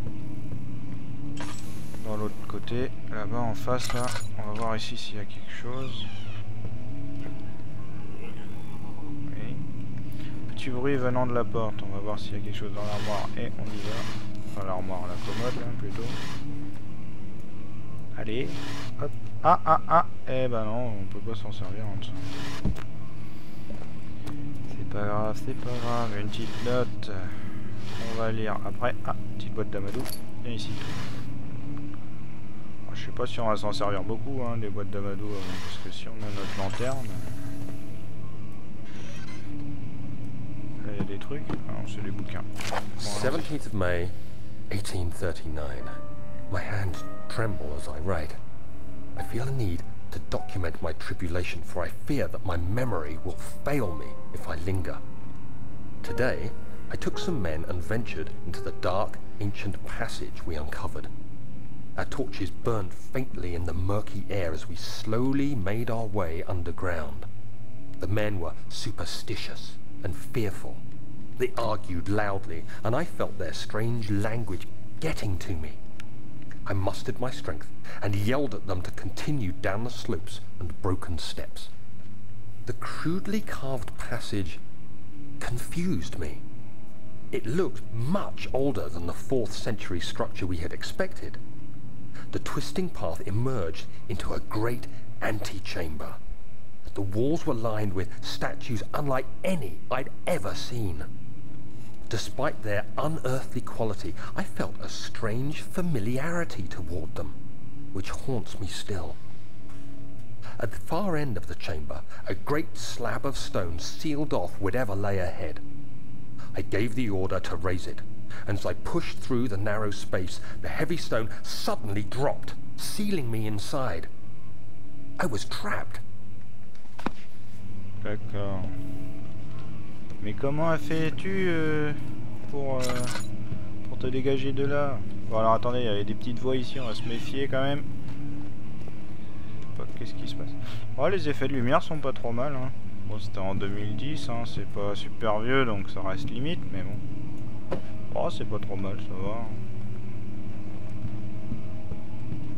dans l'autre côté. Là-bas en face là, on va voir ici s'il y a quelque chose. Oui. Petit bruit venant de la porte. On va voir s'il y a quelque chose dans l'armoire. Et on y va. Enfin l'armoire, la commode là plutôt. Allez. Hop. Ah ah ah Eh ben non, on peut pas s'en servir en dessous. C'est pas grave, c'est pas grave. Une petite note. On va lire après. Ah, petite boîte d'amadou. Et ici. Je sais pas si on va s'en servir beaucoup, hein, des boîtes d'amadou, euh, parce que si on a notre lanterne... Là, il y a des trucs. Ah des bouquins. Bon, 17th of May, 1839. My hands tremble as I write. I feel a need to document my tribulation, for I fear that my memory will fail me if I linger. Today, I took some men and ventured into the dark, ancient passage we uncovered. Our torches burned faintly in the murky air as we slowly made our way underground. The men were superstitious and fearful. They argued loudly, and I felt their strange language getting to me. I mustered my strength and yelled at them to continue down the slopes and broken steps. The crudely carved passage confused me. It looked much older than the 4th century structure we had expected the twisting path emerged into a great antechamber. The walls were lined with statues unlike any I'd ever seen. Despite their unearthly quality, I felt a strange familiarity toward them, which haunts me still. At the far end of the chamber, a great slab of stone sealed off whatever lay ahead. I gave the order to raise it, and as I pushed through the narrow space, the heavy stone suddenly dropped, sealing me inside. I was trapped. D'accord. Mais comment as fait-tu euh, pour, euh, pour te dégager de là? Bon alors attendez, il y avait des petites voix ici, on va se méfier quand même. Qu'est-ce qui se passe? Oh les effets de lumière sont pas trop mal. Hein. Bon c'était en 2010, hein, c'est pas super vieux donc ça reste limite, mais bon. Oh, c'est pas trop mal, ça va.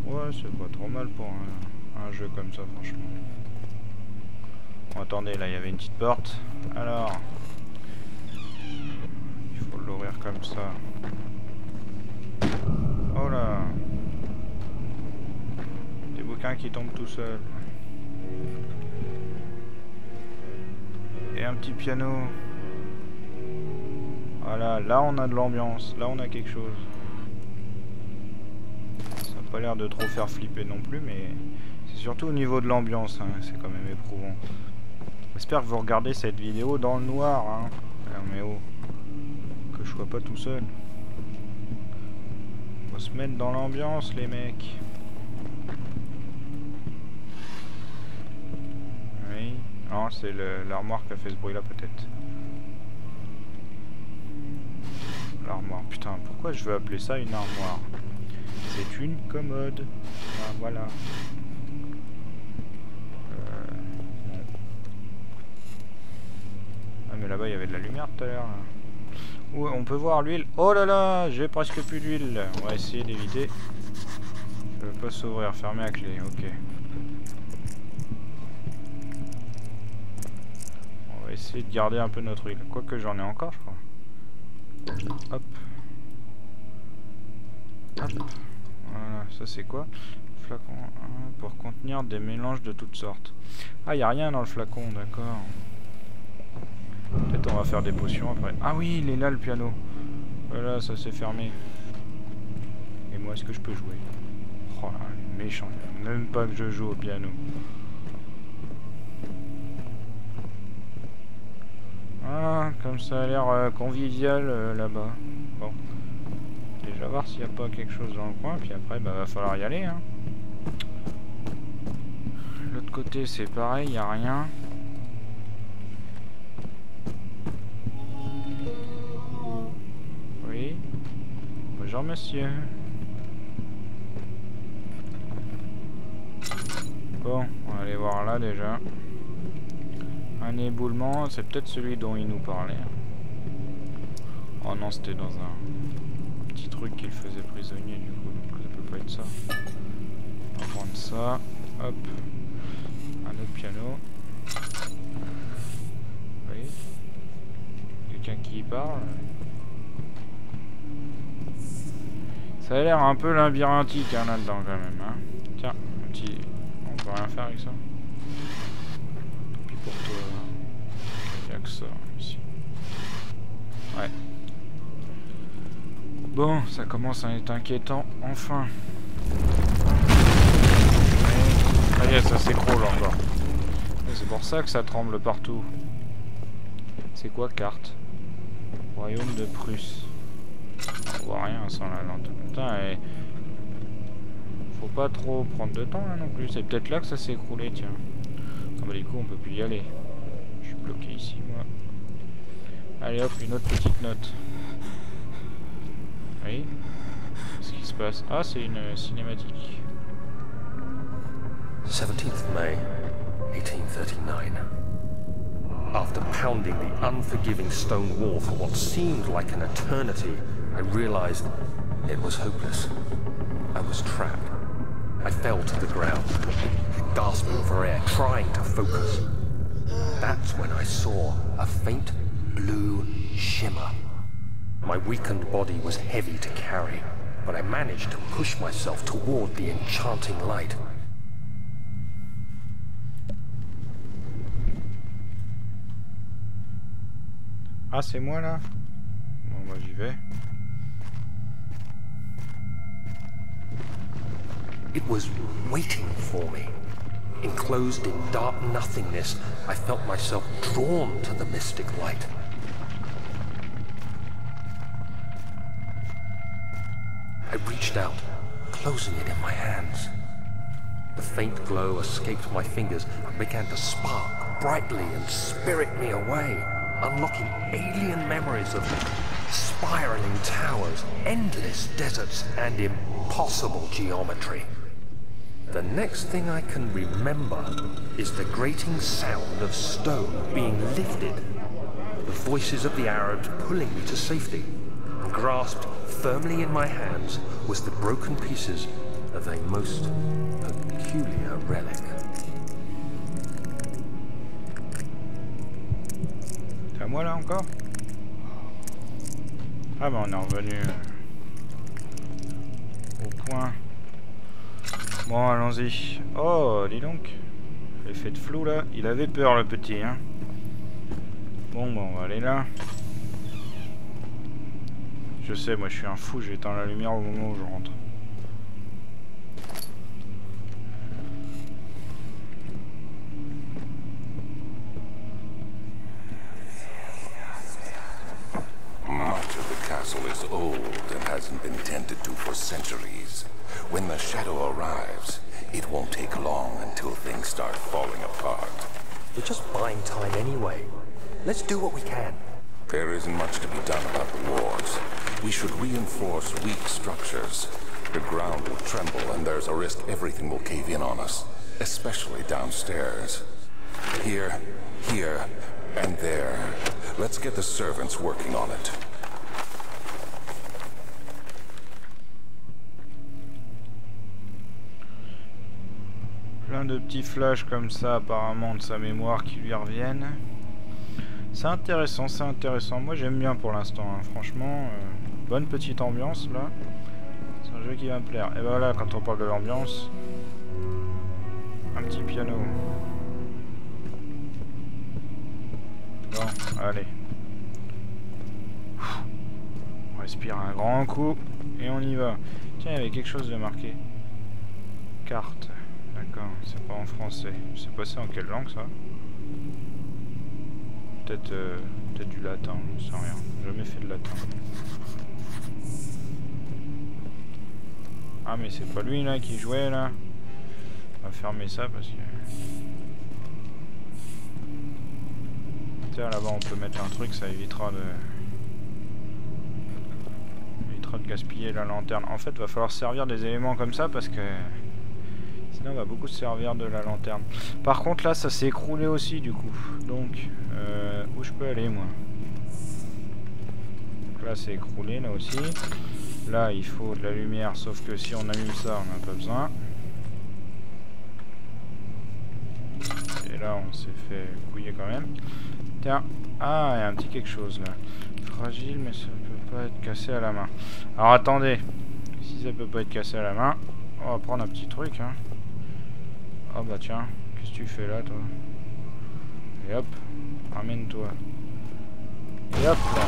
Ouais, c'est pas trop mal pour un, jeu comme ça, franchement. Bon, attendez, là, il y avait une petite porte. Alors... Il faut l'ouvrir comme ça. Oh là Des bouquins qui tombent tout seuls. Et un petit piano. Voilà, là on a de l'ambiance, là on a quelque chose. Ça n'a pas l'air de trop faire flipper non plus, mais c'est surtout au niveau de l'ambiance, hein, c'est quand même éprouvant. J'espère que vous regardez cette vidéo dans le noir, hein. mais oh, que je sois pas tout seul. Faut se mettre dans l'ambiance les mecs. Oui, c'est l'armoire qui a fait ce bruit là peut-être. L'armoire. Putain, pourquoi je veux appeler ça une armoire C'est une commode. Ah, voilà. Euh, ah, mais là-bas, il y avait de la lumière tout à l'heure. on peut voir l'huile. Oh là là, j'ai presque plus d'huile. On va essayer d'éviter. Je veux pas s'ouvrir, fermer à clé. Ok. On va essayer de garder un peu notre huile. Quoique j'en ai encore, je crois. Hop. Hop. Voilà, ça c'est quoi? Flacon hein, pour contenir des mélanges de toutes sortes. Ah, il a rien dans le flacon, d'accord. Peut-être on va faire des potions après. Ah oui, il est là le piano. Voilà, ça s'est fermé. Et moi, est-ce que je peux jouer? Oh méchant. Même pas que je joue au piano. Ah, comme ça a l'air euh, convivial euh, là-bas. Bon. Déjà voir s'il n'y a pas quelque chose dans le coin, puis après, bah, va falloir y aller. Hein. L'autre côté, c'est pareil, il n'y a rien. Oui. Bonjour, monsieur. Bon, on va aller voir là déjà. Un éboulement, c'est peut-être celui dont il nous parlait. Oh non, c'était dans un petit truc qu'il faisait prisonnier du coup, donc ça peut pas être ça. On va prendre ça. Hop. Un autre piano. Oui. Quelqu'un qui y parle. Ça a l'air un peu labyrinthique hein, là-dedans quand même. Hein. Tiens, petit... On peut rien faire avec ça. Que ça ici. Ouais. Bon, ça commence à être inquiétant. Enfin. Ah ça s'écroule encore. C'est pour ça que ça tremble partout. C'est quoi carte? Royaume de Prusse. On voit rien sans la lampe. Putain, et... Faut pas trop prendre de temps là non plus. C'est peut-être là que ça s'est écroulé, tiens. Ah bah du coup on peut plus y aller. Je suis bloqué ici moi. Allez hop, une autre petite note. Oui. Qu'est-ce qui se passe? Ah, c'est une euh, cinématique. 17th May, 1839. After pounding the unforgiving stone wall for what seemed like an eternity, I realized it was hopeless. I was trapped. I fell to the ground, gasping for air, trying to focus. That's when I saw a faint blue shimmer. My weakened body was heavy to carry, but I managed to push myself toward the enchanting light. Ah, c'est moi là Bon, bah j'y vais. It was waiting for me. Enclosed in dark nothingness, I felt myself drawn to the mystic light. I reached out, closing it in my hands. The faint glow escaped my fingers and began to spark brightly and spirit me away, unlocking alien memories of spiraling towers, endless deserts, and impossible geometry. The next thing I can remember is the grating sound of stone being lifted, the voices of the Arabs pulling me to safety. Grasped firmly in my hands was the broken pieces of a most peculiar relic. C'est moi là encore Ah bah on est revenu euh, au point. Bon allons-y. Oh dis donc. L'effet de flou là. Il avait peur le petit hein. Bon bah on va aller là. Je sais moi je suis un fou, j'éteins la lumière au moment où je rentre. Centuries. When the shadow arrives, it won't take long until things start falling apart. We're just buying time anyway. Let's do what we can. There isn't much to be done about the wars. We should reinforce weak structures. The ground will tremble and there's a risk everything will cave in on us, especially downstairs. Here, here, and there. Let's get the servants working on it. De petits flashs comme ça apparemment de sa mémoire qui lui reviennent. C'est intéressant, c'est intéressant. Moi j'aime bien pour l'instant, hein. franchement. euh, bonne petite ambiance là. C'est un jeu qui va me plaire. Et ben voilà, quand on parle de l'ambiance, un petit piano. Bon, allez. On respire un grand coup et on y va. Tiens, il y avait quelque chose de marqué. Carte. C'est pas en français. Je sais pas c'est en quelle langue ça. Peut-être euh, Peut-être du latin, je sais rien. Jamais fait de latin. Ah mais c'est pas lui là qui jouait là. On va fermer ça parce que... Tiens là-bas on peut mettre un truc, ça évitera de... évitera de gaspiller la lanterne. En fait va falloir servir des éléments comme ça parce que... On va beaucoup se servir de la lanterne. Par contre là ça s'est écroulé aussi du coup. Donc euh, où je peux aller moi? Donc là c'est écroulé là aussi. Là, il faut de la lumière, sauf que si on allume ça, on n'a pas besoin. Et là, on s'est fait couiller quand même. Tiens, ah, il y a un petit quelque chose là. Fragile, mais ça peut pas être cassé à la main. Alors attendez, si ça peut pas être cassé à la main, on va prendre un petit truc. Hein. Oh bah tiens, qu'est-ce que tu fais là, toi Et hop, ramène-toi. Et hop là.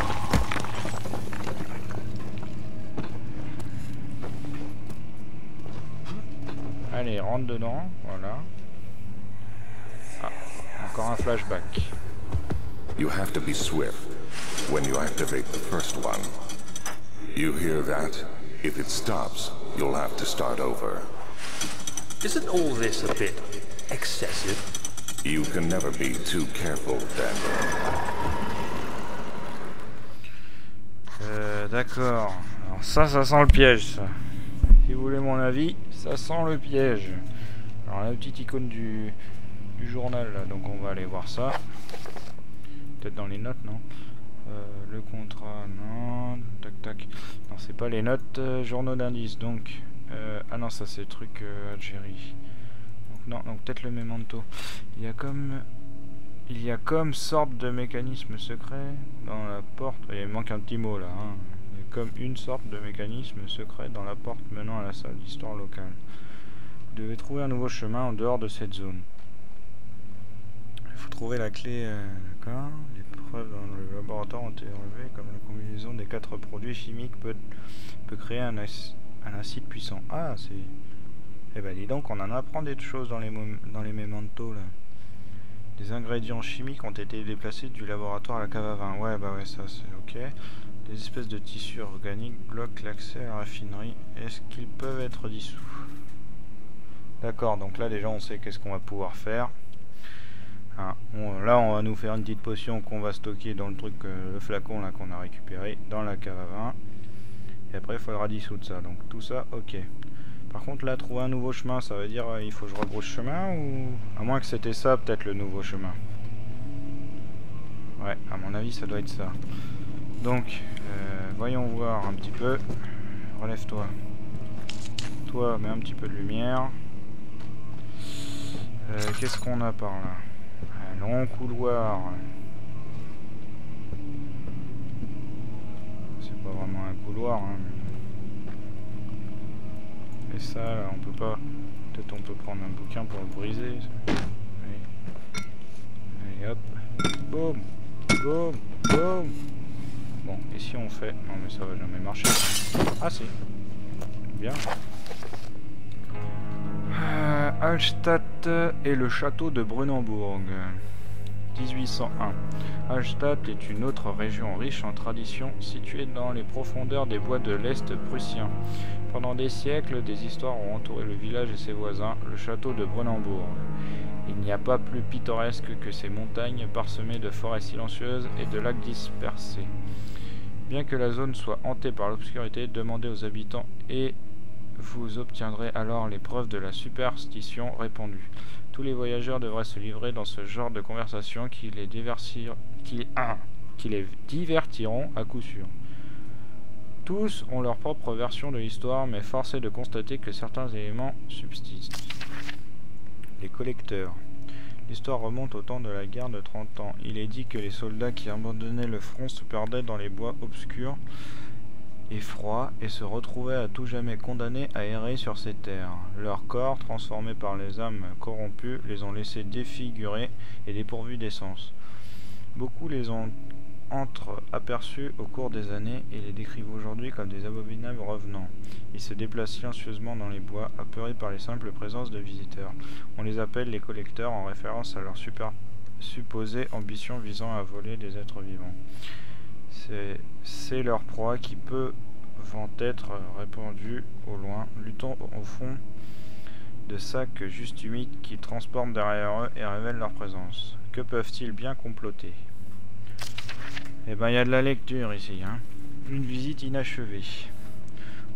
Allez, rentre dedans, voilà. Ah, encore un flashback. You have to be swift when you activate the first one. You hear that? If it stops, you'll have to start over. Isn't all this a bit excessive? You can never be too careful, Daniel. Euh, d'accord. Alors ça, ça sent le piège, ça. Si vous voulez mon avis, ça sent le piège. Alors la petite icône du, du journal, là, donc on va aller voir ça. Peut-être dans les notes, non euh, Le contrat, non. Tac, tac. Non, c'est pas les notes, euh, journaux d'indices, donc... Euh, ah non, ça c'est le truc euh, Algérie. Donc non, donc peut-être le memento. Il y a comme... Il y a comme sorte de mécanisme secret dans la porte. Il manque un petit mot là. Hein comme une sorte de mécanisme secret dans la porte menant à la salle d'histoire locale. Vous devez trouver un nouveau chemin en dehors de cette zone. Il faut trouver la clé, euh, d'accord Les preuves dans le laboratoire ont été enlevées, comme la combinaison des quatre produits chimiques peut, peut créer un, un acide puissant. Ah, c'est... Eh ben dis donc, on en apprend des choses dans les, dans les. Des ingrédients chimiques ont été déplacés du laboratoire à la cave à vin. Ouais, bah ouais, ça c'est ok. Des espèces de tissus organiques bloquent l'accès à la raffinerie. Est-ce qu'ils peuvent être dissous? D'accord, donc là déjà on sait qu'est-ce qu'on va pouvoir faire. Ah, là on va nous faire une petite potion qu'on va stocker dans le truc, euh, le flacon là qu'on a récupéré dans la cave à vin. Et après il faudra dissoudre ça, donc tout ça ok. Par contre là trouver un nouveau chemin ça veut dire euh, il faut que je rebrousse chemin ou... À moins que c'était ça peut-être le nouveau chemin. Ouais, à mon avis ça doit être ça. Donc, euh, voyons voir un petit peu. Relève-toi. Toi, mets un petit peu de lumière. Euh, qu'est-ce qu'on a par là? Un long couloir. C'est vraiment un couloir. Hein. Et ça, on peut pas... Peut-être on peut prendre un bouquin pour le briser. Allez, Allez hop. Boum Boum Boum Bon, et si on fait... Non mais ça va jamais marcher. Ah si. Bien. Euh, et le château de Brunenbourg. 1801. Hallstatt est une autre région riche en traditions située dans les profondeurs des bois de l'Est prussien. Pendant des siècles, des histoires ont entouré le village et ses voisins, le château de Brunenbourg. Il n'y a pas plus pittoresque que ces montagnes parsemées de forêts silencieuses et de lacs dispersés. Bien que la zone soit hantée par l'obscurité, demandez aux habitants et vous obtiendrez alors les preuves de la superstition répandue. Tous les voyageurs devraient se livrer dans ce genre de conversation qui les, qui, qui les divertiront à coup sûr. Tous ont leur propre version de l'histoire, mais force est de constater que certains éléments subsistent. Les collecteurs. L'histoire remonte au temps de la guerre de 30 ans. Il est dit que les soldats qui abandonnaient le front se perdaient dans les bois obscurs et et se retrouvaient à tout jamais condamnés à errer sur ces terres. Leurs corps, transformés par les âmes corrompues, les ont laissés défigurés et dépourvus d'essence. Beaucoup les ont entre aperçus au cours des années et les décrivent aujourd'hui comme des abominables revenants. Ils se déplacent silencieusement dans les bois, apeurés par les simples présences de visiteurs. On les appelle les collecteurs en référence à leur supposée ambition visant à voler des êtres vivants. C'est leur proie qui peut vont être répandue au loin, luttant au fond de sacs juste humides qui transportent derrière eux et révèlent leur présence. Que peuvent-ils bien comploter? Eh ben, il y a de la lecture ici, hein. Une visite inachevée.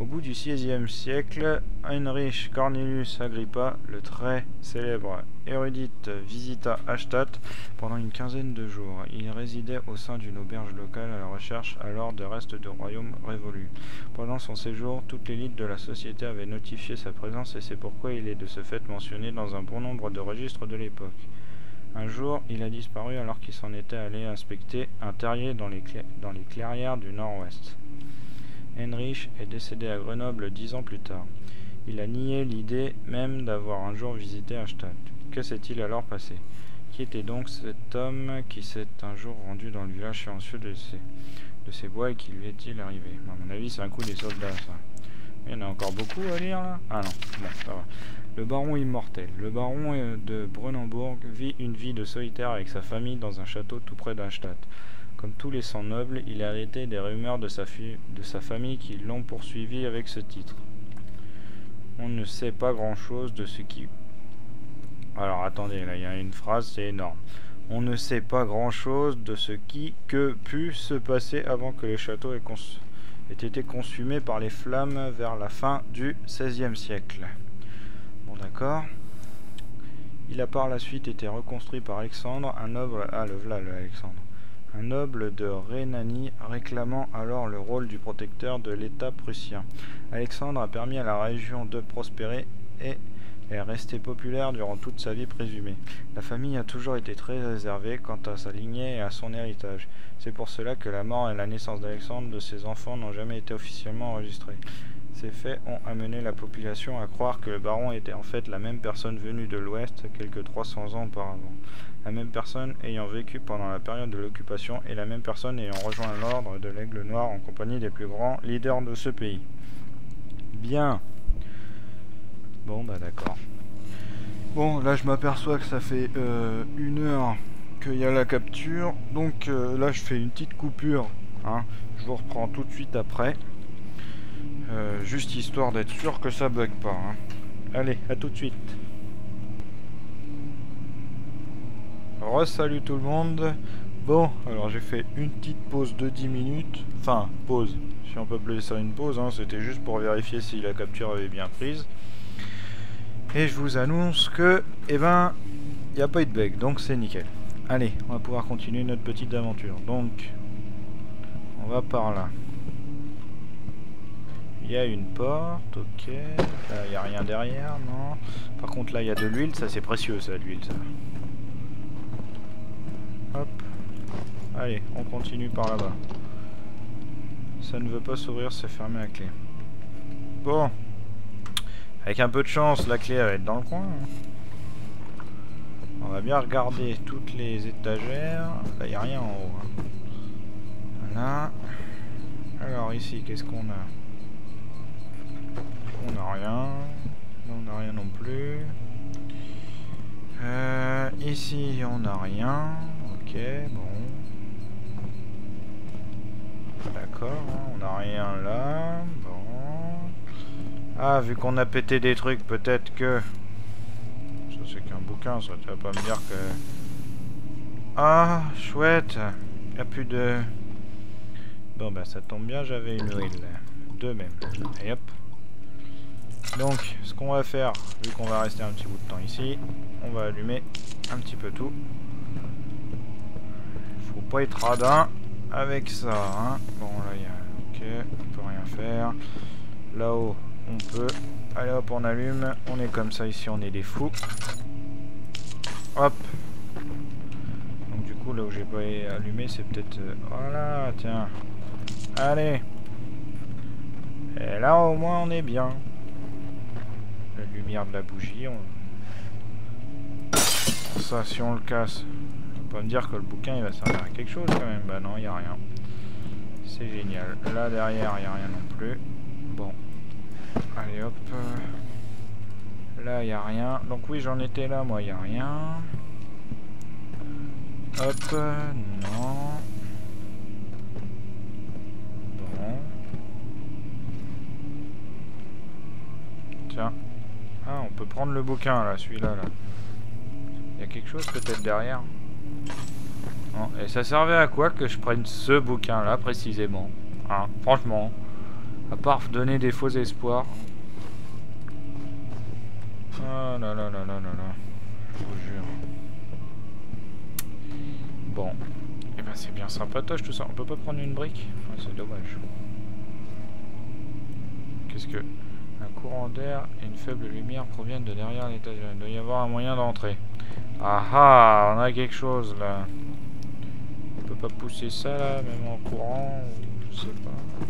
Au bout du XVIe siècle, Heinrich Cornelius Agrippa, le très célèbre érudite, visita Hallstatt pendant une quinzaine de jours. Il résidait au sein d'une auberge locale à la recherche alors de restes de royaumes révolus. Pendant son séjour, toute l'élite de la société avait notifié sa présence et c'est pourquoi il est de ce fait mentionné dans un bon nombre de registres de l'époque. Un jour, il a disparu alors qu'il s'en était allé inspecter un terrier dans les clairières du nord-ouest. Heinrich est décédé à Grenoble dix ans plus tard. Il a nié l'idée même d'avoir un jour visité Hallstatt. Que s'est-il alors passé? Qui était donc cet homme qui s'est un jour rendu dans le village silencieux de ces, bois et qui lui est-il arrivé? À mon avis, c'est un coup des soldats, ça. Il y en a encore beaucoup à lire, là? Ah non, bon, ça va. Le baron immortel. Le baron de Brunenbourg vit une vie de solitaire avec sa famille dans un château tout près d'Hallstatt. Comme tous les sangs nobles, il a hérité des rumeurs de sa, famille qui l'ont poursuivi avec ce titre. On ne sait pas grand-chose de ce qui... Alors attendez, là il y a une phrase, c'est énorme. On ne sait pas grand-chose de ce qui que pu se passer avant que le château ait, ait été consumé par les flammes vers la fin du XVIe siècle. Bon d'accord. Il a par la suite été reconstruit par Alexandre, un noble... Ah le voilà le Alexandre un noble de Rhénanie réclamant alors le rôle du protecteur de l'État prussien. Alexandre a permis à la région de prospérer et est resté populaire durant toute sa vie présumée. La famille a toujours été très réservée quant à sa lignée et à son héritage. C'est pour cela que la mort et la naissance d'Alexandre de ses enfants n'ont jamais été officiellement enregistrés. Ces faits ont amené la population à croire que le baron était en fait la même personne venue de l'Ouest quelques 300 ans auparavant la même personne ayant vécu pendant la période de l'occupation et la même personne ayant rejoint l'ordre de l'Aigle Noir en compagnie des plus grands leaders de ce pays. Bien. Bon, bah d'accord. Bon, là je m'aperçois que ça fait euh, une heure qu'il y a la capture. Donc euh, là je fais une petite coupure. Hein. Je vous reprends tout de suite après. Euh, juste histoire d'être sûr que ça bug pas. Hein. Allez, à tout de suite. Re-salut tout le monde. Bon, alors j'ai fait une petite pause de 10 minutes. Enfin, pause. Si on peut appeler ça une pause, hein, c'était juste pour vérifier si la capture avait bien prise. Et je vous annonce que, eh ben, il n'y a pas eu de bug, donc c'est nickel. Allez, on va pouvoir continuer notre petite aventure. Donc, on va par là. Y a une porte, ok. il n'y a rien derrière, non. Par contre, là, il y a de l'huile, ça c'est précieux, ça, l'huile, ça. Hop. Allez, on continue par là-bas. Ça ne veut pas s'ouvrir, c'est fermé à clé. Bon. Avec un peu de chance, la clé va être dans le coin. Hein. On va bien regarder toutes les étagères. Là, il n'y a rien en haut. Hein. Voilà. Alors ici, qu'est-ce qu'on a? On n'a rien. On n'a rien non plus. Euh, ici, on n'a rien. Ok, bon. D'accord, hein, on n'a rien là. Bon. Ah, vu qu'on a pété des trucs, peut-être que... Ça c'est qu'un bouquin, ça. Tu vas pas me dire que... Ah, chouette. Y a plus de... Bon bah ça tombe bien, j'avais une huile. Deux même. Et hop. Donc, ce qu'on va faire, vu qu'on va rester un petit bout de temps ici, on va allumer un petit peu tout pas être radin avec ça. Hein. Bon, là, il y a... Ok, on peut rien faire. Là-haut, on peut... Allez hop, on allume. On est comme ça ici, on est des fous. Hop. Donc du coup, là où j'ai pas allumé, c'est peut-être... Euh, voilà, tiens. Allez. Et là, au moins, on est bien. De la bougie, on... Ça, si on le casse, pas me dire que le bouquin il va servir à quelque chose quand même. Bah non, il a rien. C'est génial. Là derrière, il a rien non plus. Bon. Allez hop. Là, il a rien. Donc oui, j'en étais là, moi, il a rien. Hop, non. Bon. Tiens. Ah, on peut prendre le bouquin là, celui-là là. Il y a quelque chose peut-être derrière. Et ça servait à quoi que je prenne ce bouquin là précisément hein, Franchement. À part donner des faux espoirs. Ah là là là là là là. Je vous jure. Bon. Et eh ben c'est bien sympatoche tout ça. On peut pas prendre une brique? C'est dommage. Qu'est-ce que... Un courant d'air et une faible lumière proviennent de derrière l'étage. Il doit y avoir un moyen d'entrer. Ah ah On a quelque chose là. On peut pas pousser ça là, même en courant. Je sais pas.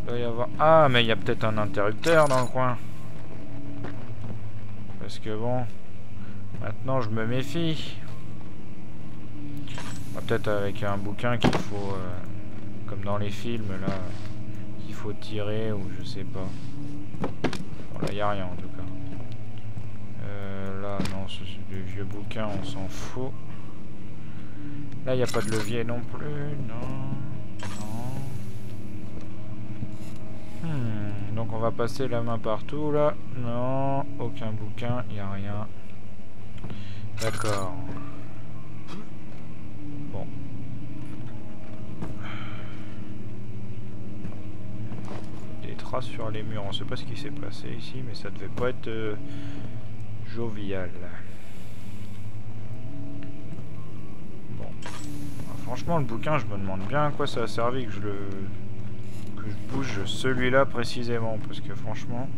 Il doit y avoir... Ah mais il y a peut-être un interrupteur dans le coin. Parce que bon... Maintenant je me méfie peut-être avec un bouquin qu'il faut, euh, comme dans les films là, qu'il faut tirer ou je sais pas. Bon, là, il a rien en tout cas. Euh, là, non, c'est des vieux bouquins, on s'en fout. Là, il n'y a pas de levier non plus, non. Non. Hmm, donc on va passer la main partout là. Non, aucun bouquin, il n'y a rien. D'accord. Sur les murs. On sait pas ce qui s'est passé ici, mais ça devait pas être euh, jovial. Bon. franchement, le bouquin, je me demande bien à quoi ça a servi que je le que je bouge celui-là précisément, parce que franchement...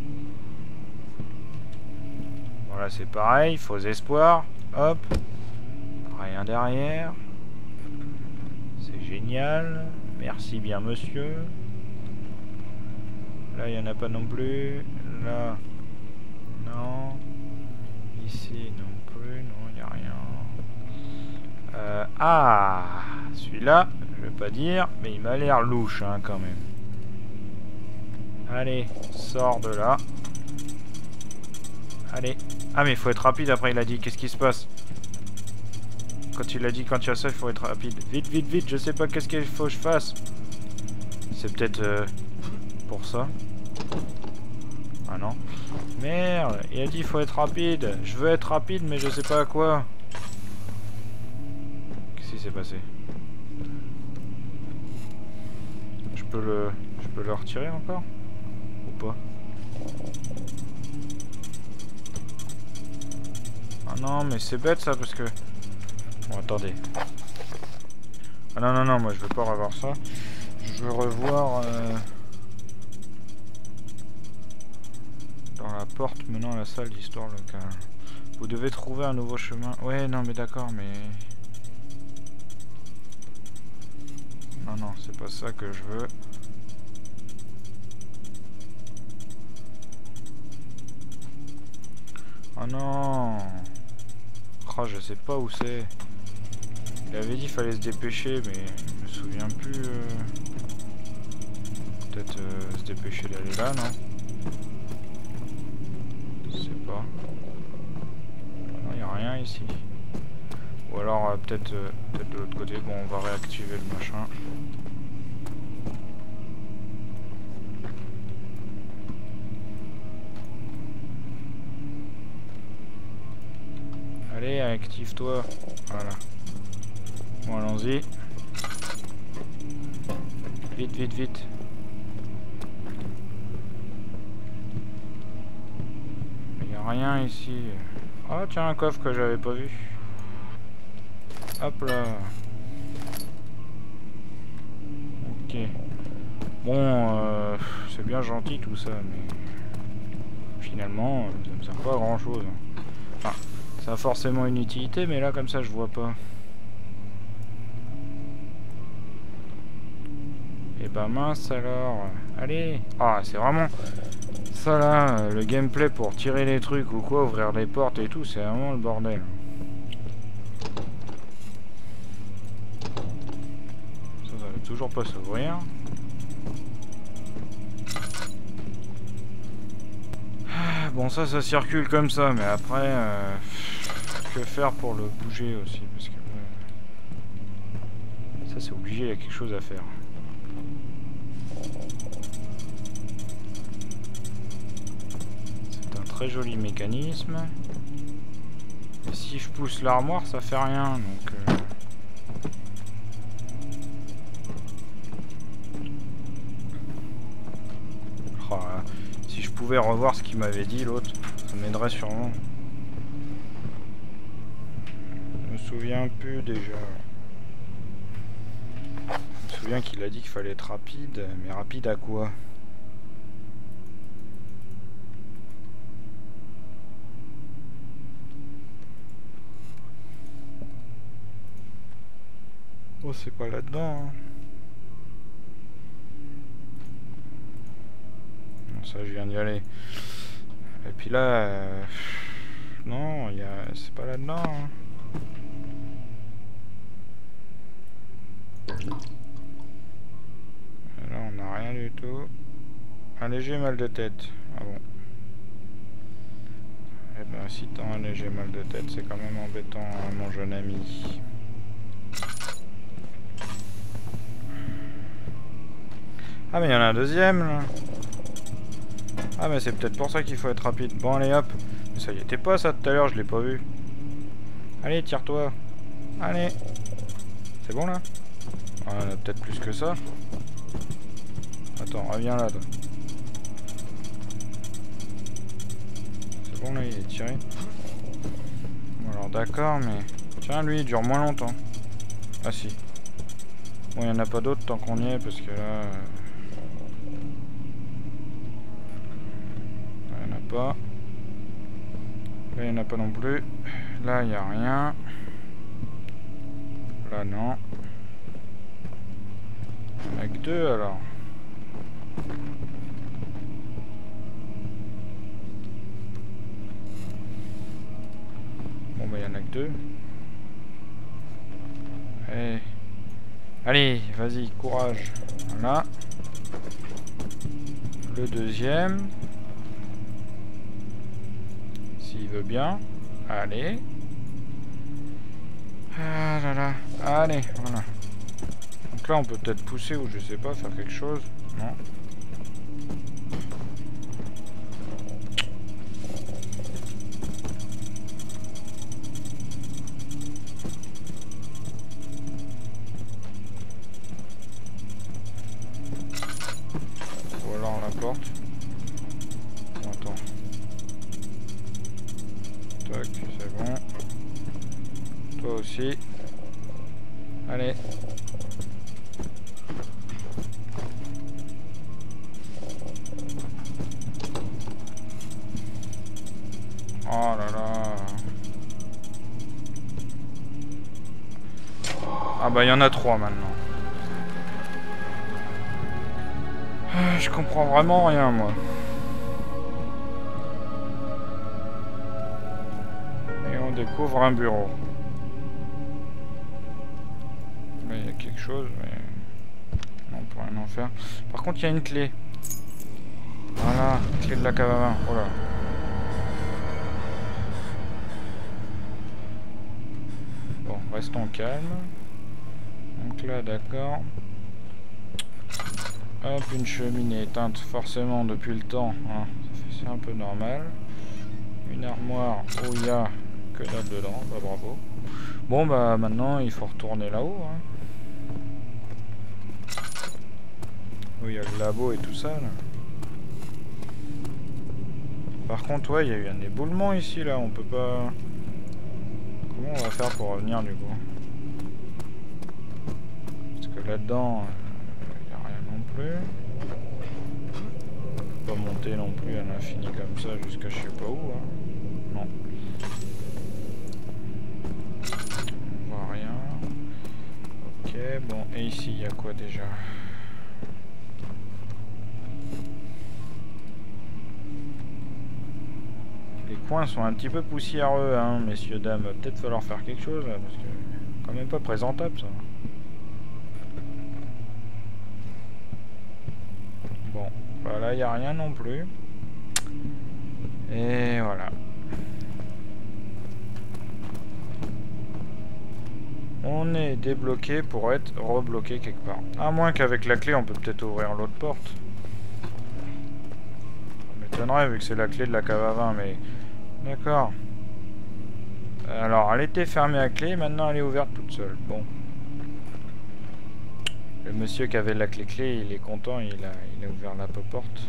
Voilà, c'est pareil, faux espoir. Hop. Rien derrière. C'est génial. Merci bien, monsieur. Là, il n'y en a pas non plus. Là, non. Ici non plus, non, il n'y a rien. Euh, ah Celui-là, je vais pas dire, mais il m'a l'air louche hein, quand même. Allez, sors de là. Allez. Ah mais il faut être rapide après il a dit. Qu'est-ce qui se passe? Quand il a dit quand il y a ça, il faut être rapide. Vite, vite, vite, je sais pas qu'est-ce qu'il faut que je fasse. C'est peut-être euh, pour ça. Ah non. Merde, il a dit il faut être rapide. Je veux être rapide, mais je sais pas à quoi. Qu'est-ce qui s'est passé? Je peux le... Je peux le retirer encore? Ou pas? Ah non, mais c'est bête ça, parce que... Bon, attendez. Ah non, non, non, moi je veux pas revoir ça. Je veux revoir... Euh... la porte menant à la salle d'histoire locale. Vous devez trouver un nouveau chemin. Ouais, non, mais d'accord, mais... Non, non, c'est pas ça que je veux. Oh non Oh, je sais pas où c'est. Il avait dit fallait se dépêcher, mais je me souviens plus... Euh. Peut-être euh, se dépêcher d'aller là, non? Il n'y a rien ici. Ou alors euh, peut-être euh, peut de l'autre côté. Bon, on va réactiver le machin. Allez, active-toi. Voilà. Bon, allons-y. Vite, vite, vite. Rien ici. Oh tiens un coffre que j'avais pas vu. Hop là. Ok. Bon, euh, c'est bien gentil tout ça, mais finalement, ça me sert pas à grand chose. Enfin, ça a forcément une utilité, mais là comme ça je vois pas. Et eh bah ben, mince alors. Allez. Ah, c'est vraiment ça là, euh, le gameplay pour tirer les trucs ou quoi, ouvrir les portes et tout, c'est vraiment le bordel. Ça, ça va toujours pas s'ouvrir. Ah, bon ça, ça circule comme ça, mais après, euh, que faire pour le bouger aussi parce que, Ça c'est obligé, il y a quelque chose à faire. C'est un très joli mécanisme. Si je pousse l'armoire, ça fait rien, donc... Euh... Oh, si je pouvais revoir ce qu'il m'avait dit l'autre, ça m'aiderait sûrement. Je me souviens plus déjà. Je me souviens qu'il a dit qu'il fallait être rapide, mais rapide à quoi? C'est pas là-dedans. Hein. Ça, je viens d'y aller. Et puis là... Euh... Non, a... c'est pas là-dedans. Hein. Là, on n'a rien du tout. Un léger mal de tête. Ah bon. Eh ben, si t'as un léger mal de tête, c'est quand même embêtant, hein, mon jeune ami. Ah mais il y en a un deuxième là. Ah mais c'est peut-être pour ça qu'il faut être rapide. Bon allez hop. Mais ça y était pas ça tout à l'heure, je l'ai pas vu. Allez, tire-toi. Allez. C'est bon là? Ah, On a peut-être plus que ça. Attends, reviens là toi. C'est bon là, il est tiré. Bon alors d'accord, mais... Tiens, lui, il dure moins longtemps. Ah si. Bon, il n'y en a pas d'autres tant qu'on y est, parce que là... Euh, pas. Là, il n'y en a pas non plus. Là, il n'y a rien. Là, non. Il n'y en a que deux, alors. Bon, bah, il n'y en a que deux. Allez. Allez, vas-y, courage. Voilà. Le deuxième. veut bien. Allez. Ah là là. Allez, voilà. Donc là, on peut peut-être pousser ou je sais pas, faire quelque chose. Non. Allez. Oh là là. Ah bah il y en a trois maintenant. Ah, je comprends vraiment rien moi. Et on découvre un bureau. chose, mais on peut rien en faire. Par contre, il y a une clé. Voilà, clé de la cave à vin. Oh. Bon, restons calmes. Là, d'accord. Hop, une cheminée éteinte forcément depuis le temps. Hein. C'est un peu normal. Une armoire où il y a que dalle dedans. Bah bravo. Bon bah maintenant il faut retourner là-haut. Hein. Où il y a le labo et tout ça là. Par contre ouais il y a eu un éboulement ici là, on peut pas... Comment on va faire pour revenir du coup? Là-dedans, il n'y a rien non plus. On peut pas monter non plus à l'infini comme ça jusqu'à je sais pas où. Hein. Non. On voit rien. Ok, bon, et ici il y a quoi déjà? Points sont un petit peu poussiéreux, hein, messieurs, dames. Va peut-être falloir faire quelque chose, là, parce que quand même pas présentable, ça. Bon, voilà, il n'y a rien non plus. Et voilà. on est débloqué pour être rebloqué quelque part. À moins qu'avec la clé, on peut peut-être ouvrir l'autre porte. Ça m'étonnerait vu que c'est la clé de la cave à vin, mais... D'accord. Alors, elle était fermée à clé, maintenant elle est ouverte toute seule. Bon. Le monsieur qui avait la clé clé, il est content, il a, il a ouvert la porte.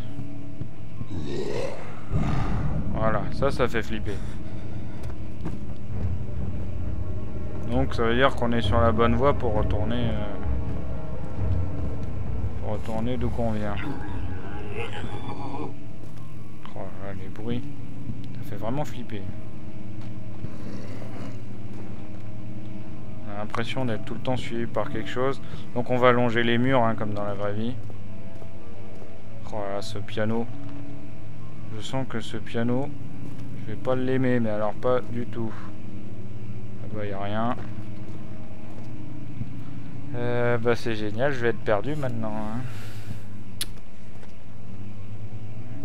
Voilà, ça, ça fait flipper. Donc ça veut dire qu'on est sur la bonne voie pour retourner... Euh, pour retourner d'où qu'on vient. Oh là, les bruits. Ça fait vraiment flipper. L'impression d'être tout le temps suivi par quelque chose. Donc on va longer les murs, hein, comme dans la vraie vie. Oh là, ce piano. Je sens que ce piano, je vais pas l'aimer, mais alors pas du tout. Bah, y a rien. Euh, bah, c'est génial, je vais être perdu maintenant. Hein.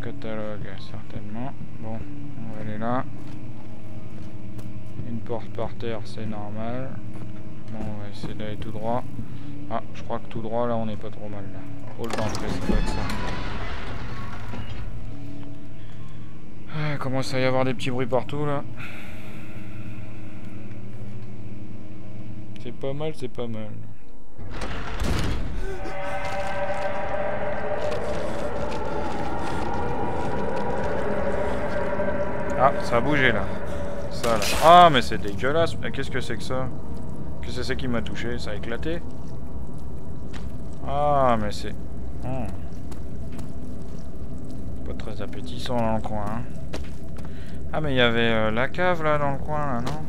Catalogue, certainement. Bon, on va aller là. Une porte par terre, c'est normal. Bon, on va essayer d'aller tout droit. Ah, je crois que tout droit, là, on n'est pas trop mal, là. Hall d'entrée, ça doit être ça. Ah, commence à y avoir des petits bruits partout, là. C'est pas mal, c'est pas mal. Ah, ça a bougé là. Ça là. Ah, mais c'est dégueulasse. Qu'est-ce que c'est que ça? C'est qui m'a touché Ça a éclaté Ah, mais c'est... Hmm. Pas très appétissant dans le coin. Hein. Ah, mais il y avait euh, la cave là dans le coin là, non?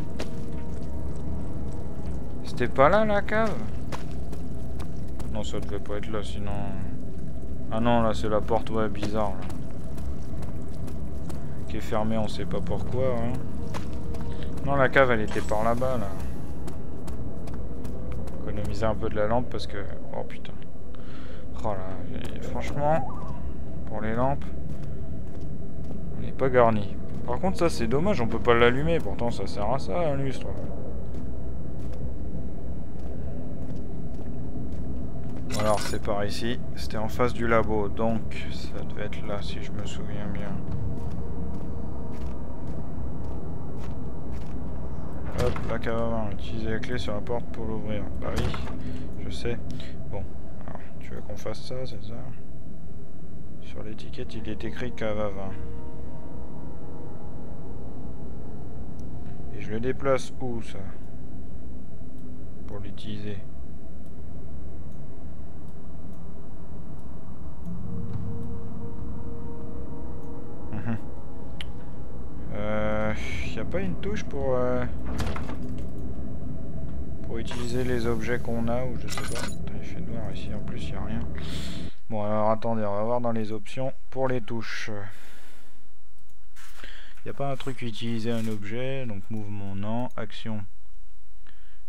C'était pas là la cave? Non, ça devait pas être là sinon. Ah non, là c'est la porte, ouais, bizarre là. Qui est fermée, on sait pas pourquoi. Hein. Non, la cave elle était par là-bas là. Économiser un peu de la lampe parce que. Oh putain. Oh là, franchement, pour les lampes, on n'est pas garni. Par contre, ça c'est dommage, on peut pas l'allumer. Pourtant, ça sert à ça, un lustre. Alors c'est par ici, c'était en face du labo, donc ça devait être là si je me souviens bien. Hop, la cave à utiliser la clé sur la porte pour l'ouvrir. Bah oui, je sais. Bon, alors tu veux qu'on fasse ça, c'est ça Sur l'étiquette il est écrit vin. Et je le déplace où ça? Pour l'utiliser pas une touche pour euh, pour utiliser les objets qu'on a ou je sais pas. il fait noir ici en plus, il a rien. Bon alors attendez, on va voir dans les options pour les touches. Il a pas un truc utiliser un objet, donc mouvement non, action.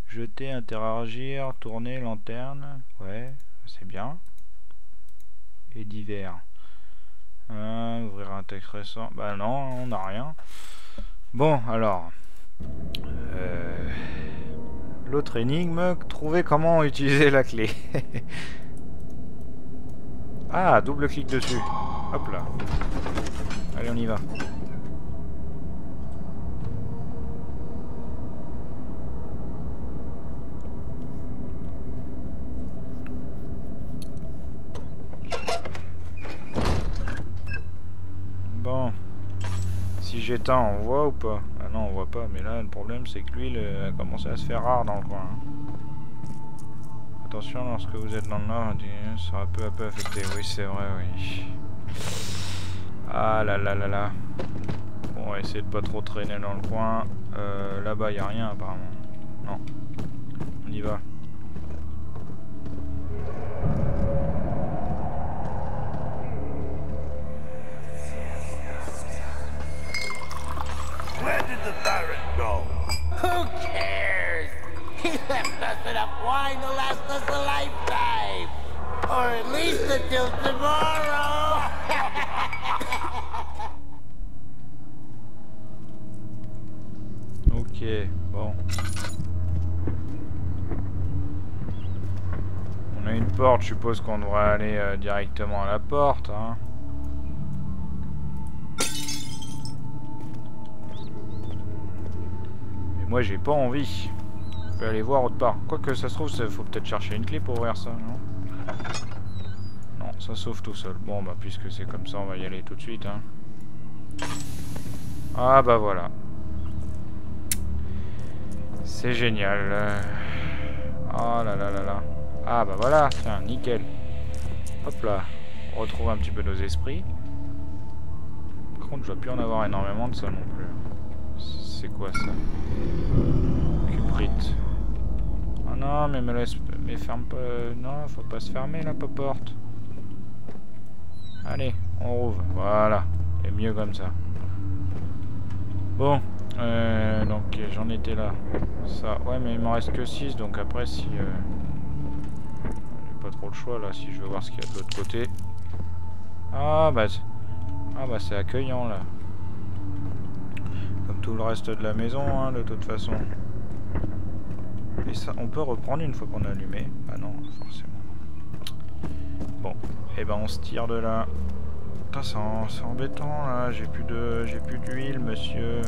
Jeter, interagir, tourner, lanterne, ouais, c'est bien. Et divers. Euh, ouvrir un texte récent. Bah non, on n'a rien. Bon, alors. Euh, l'autre énigme, trouver comment utiliser la clé. ah, double clic dessus. Hop là. Allez, on y va. On voit ou pas Ah non, on voit pas, mais là, le problème, c'est que l'huile a commencé à se faire rare dans le coin. Attention, lorsque vous êtes dans le nord, ça sera peu à peu affecté. Oui, c'est vrai, oui. Ah là là là là. Bon, on va essayer de pas trop traîner dans le coin. Euh, Là-bas, il a rien, apparemment. Non. On y va. Where did the Baron go? Who cares? He left us enough wine to last us a lifetime. Or at least until tomorrow. ok, bon. On a une porte, je suppose qu'on devrait aller euh, directement à la porte. Hein. Moi j'ai pas envie. Je vais aller voir autre part. Quoi que ça se trouve, faut peut-être chercher une clé pour ouvrir ça, non? Non, ça s'ouvre tout seul. Bon bah puisque c'est comme ça, on va y aller tout de suite. Hein. Ah bah voilà. C'est génial. Oh là là là là. Ah bah voilà, tiens, nickel. Hop là, on retrouve un petit peu nos esprits. Par contre, je dois plus en avoir énormément de ça non plus. C'est quoi ça Cuprite. Oh non, mais me laisse... Mais ferme pas... Non, faut pas se fermer la porte. Allez, on rouvre. Voilà. C'est mieux comme ça. Bon. Euh, donc j'en étais là. Ça. Ouais, mais il m'en reste que 6. Donc après, si... Euh pas trop le choix là si je veux voir ce qu'il y a de l'autre côté. Ah bah, ah bah c'est accueillant là. Le reste de la maison hein, de toute façon. Et ça, on peut reprendre une fois qu'on a allumé. Ah non, forcément. Bon, et eh ben on se tire de là. Putain, c'est embêtant là. J'ai plus de, j'ai plus d'huile, monsieur.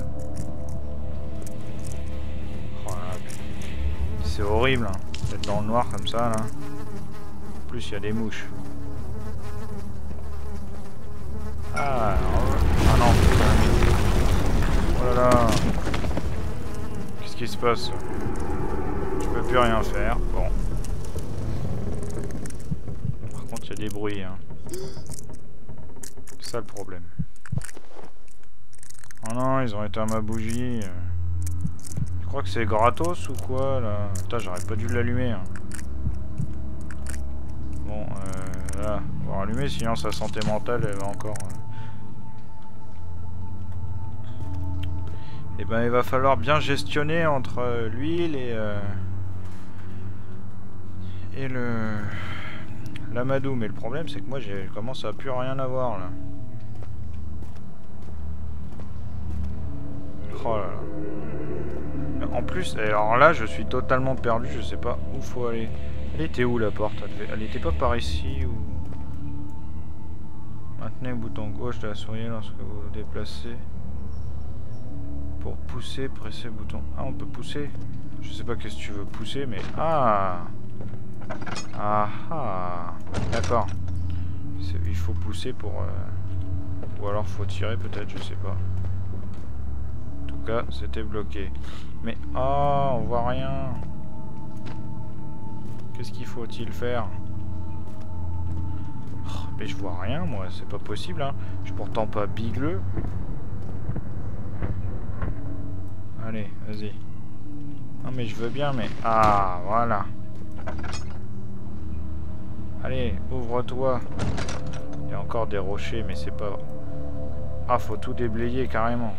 Oh, c'est horrible hein, d'être dans le noir comme ça là plus, il y a des mouches. Ah, ah non. Oh là là. Qu'est-ce qui se passe Je peux plus rien faire. Bon. Par contre, il y a des bruits. Hein. C'est ça le problème. Oh non, ils ont éteint ma bougie. Je crois que c'est gratos ou quoi là? Putain, j'aurais pas dû l'allumer. Hein. Bon, euh, là, on va rallumer, sinon sa santé mentale, elle va encore... Et eh ben, il va falloir bien gestionner entre euh, l'huile et... Euh, et le... L'amadou. Mais le problème, c'est que moi, j'ai commence à plus rien avoir, là. Oh là là. En plus, alors là, je suis totalement perdu, je sais pas où faut aller. Elle était où la porte? Elle était pas par ici ou... Maintenez le bouton gauche de la souris lorsque vous vous déplacez. Pour pousser, pressez le bouton. Ah, on peut pousser Je sais pas qu'est-ce que tu veux pousser, mais... Ah Ah ah D'accord. Il faut pousser pour... Euh, ou alors faut tirer peut-être, je sais pas. En tout cas, c'était bloqué. Mais... Ah, on voit rien Qu'est-ce qu'il faut-il faire? Oh, Mais je vois rien, moi. C'est pas possible, hein. Je suis pourtant pas bigleux. Allez, vas-y. Non, mais je veux bien, mais... Ah, voilà. Allez, ouvre-toi. Il y a encore des rochers, mais c'est pas... Ah, faut tout déblayer, carrément.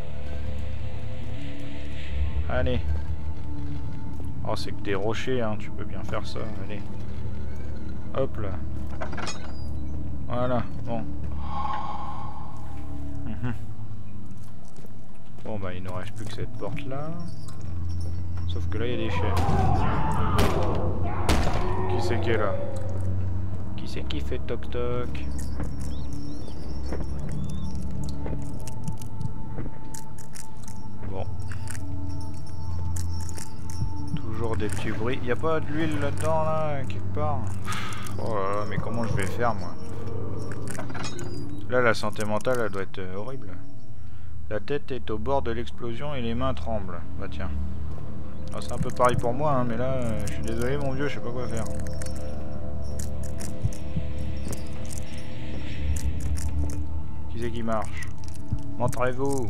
Allez. Oh, c'est que des rochers, hein, tu peux bien faire ça, allez. Hop là. Voilà, bon. Bon, bah, il ne reste plus que cette porte-là. Sauf que là, il y a des chaises. Qui c'est qui est là? Qui c'est qui fait toc-toc? Des petits bruits. Il a pas de l'huile là-dedans, là, quelque part? Oh là là, mais comment je vais faire, moi? Là, la santé mentale, elle doit être euh, horrible. La tête est au bord de l'explosion et les mains tremblent. Bah tiens. Ah, c'est un peu pareil pour moi, hein, mais là, euh, je suis désolé, mon vieux, je sais pas quoi faire. Qui c'est qui marche? Montrez-vous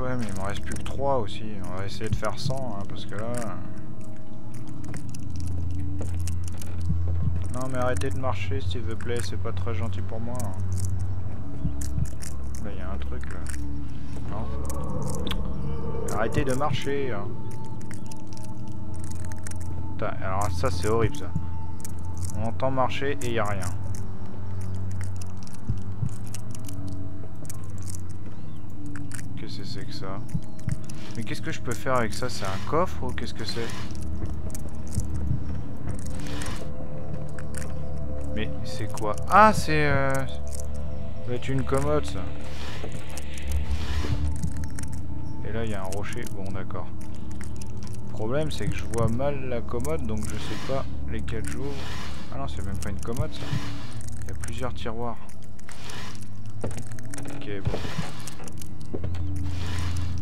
ouais, mais il m'en reste plus que 3 aussi. On va essayer de faire 100, hein, parce que là... Non, mais arrêtez de marcher, s'il vous plaît, c'est pas très gentil pour moi. Là, il y a un truc, là. Non Arrêtez de marcher, hein. Putain, alors ça, c'est horrible, ça. On entend marcher et il y a rien. c'est que ça? Mais qu'est-ce que je peux faire avec ça? C'est un coffre ou qu'est-ce que c'est? Mais c'est quoi? Ah, c'est... Euh... Ça va être une commode, ça. Et là, il y a un rocher. Bon, d'accord. Le problème, c'est que je vois mal la commode, donc je sais pas lesquels j'ouvre. Ah non, c'est même pas une commode, ça. Il y a plusieurs tiroirs. Ok, bon.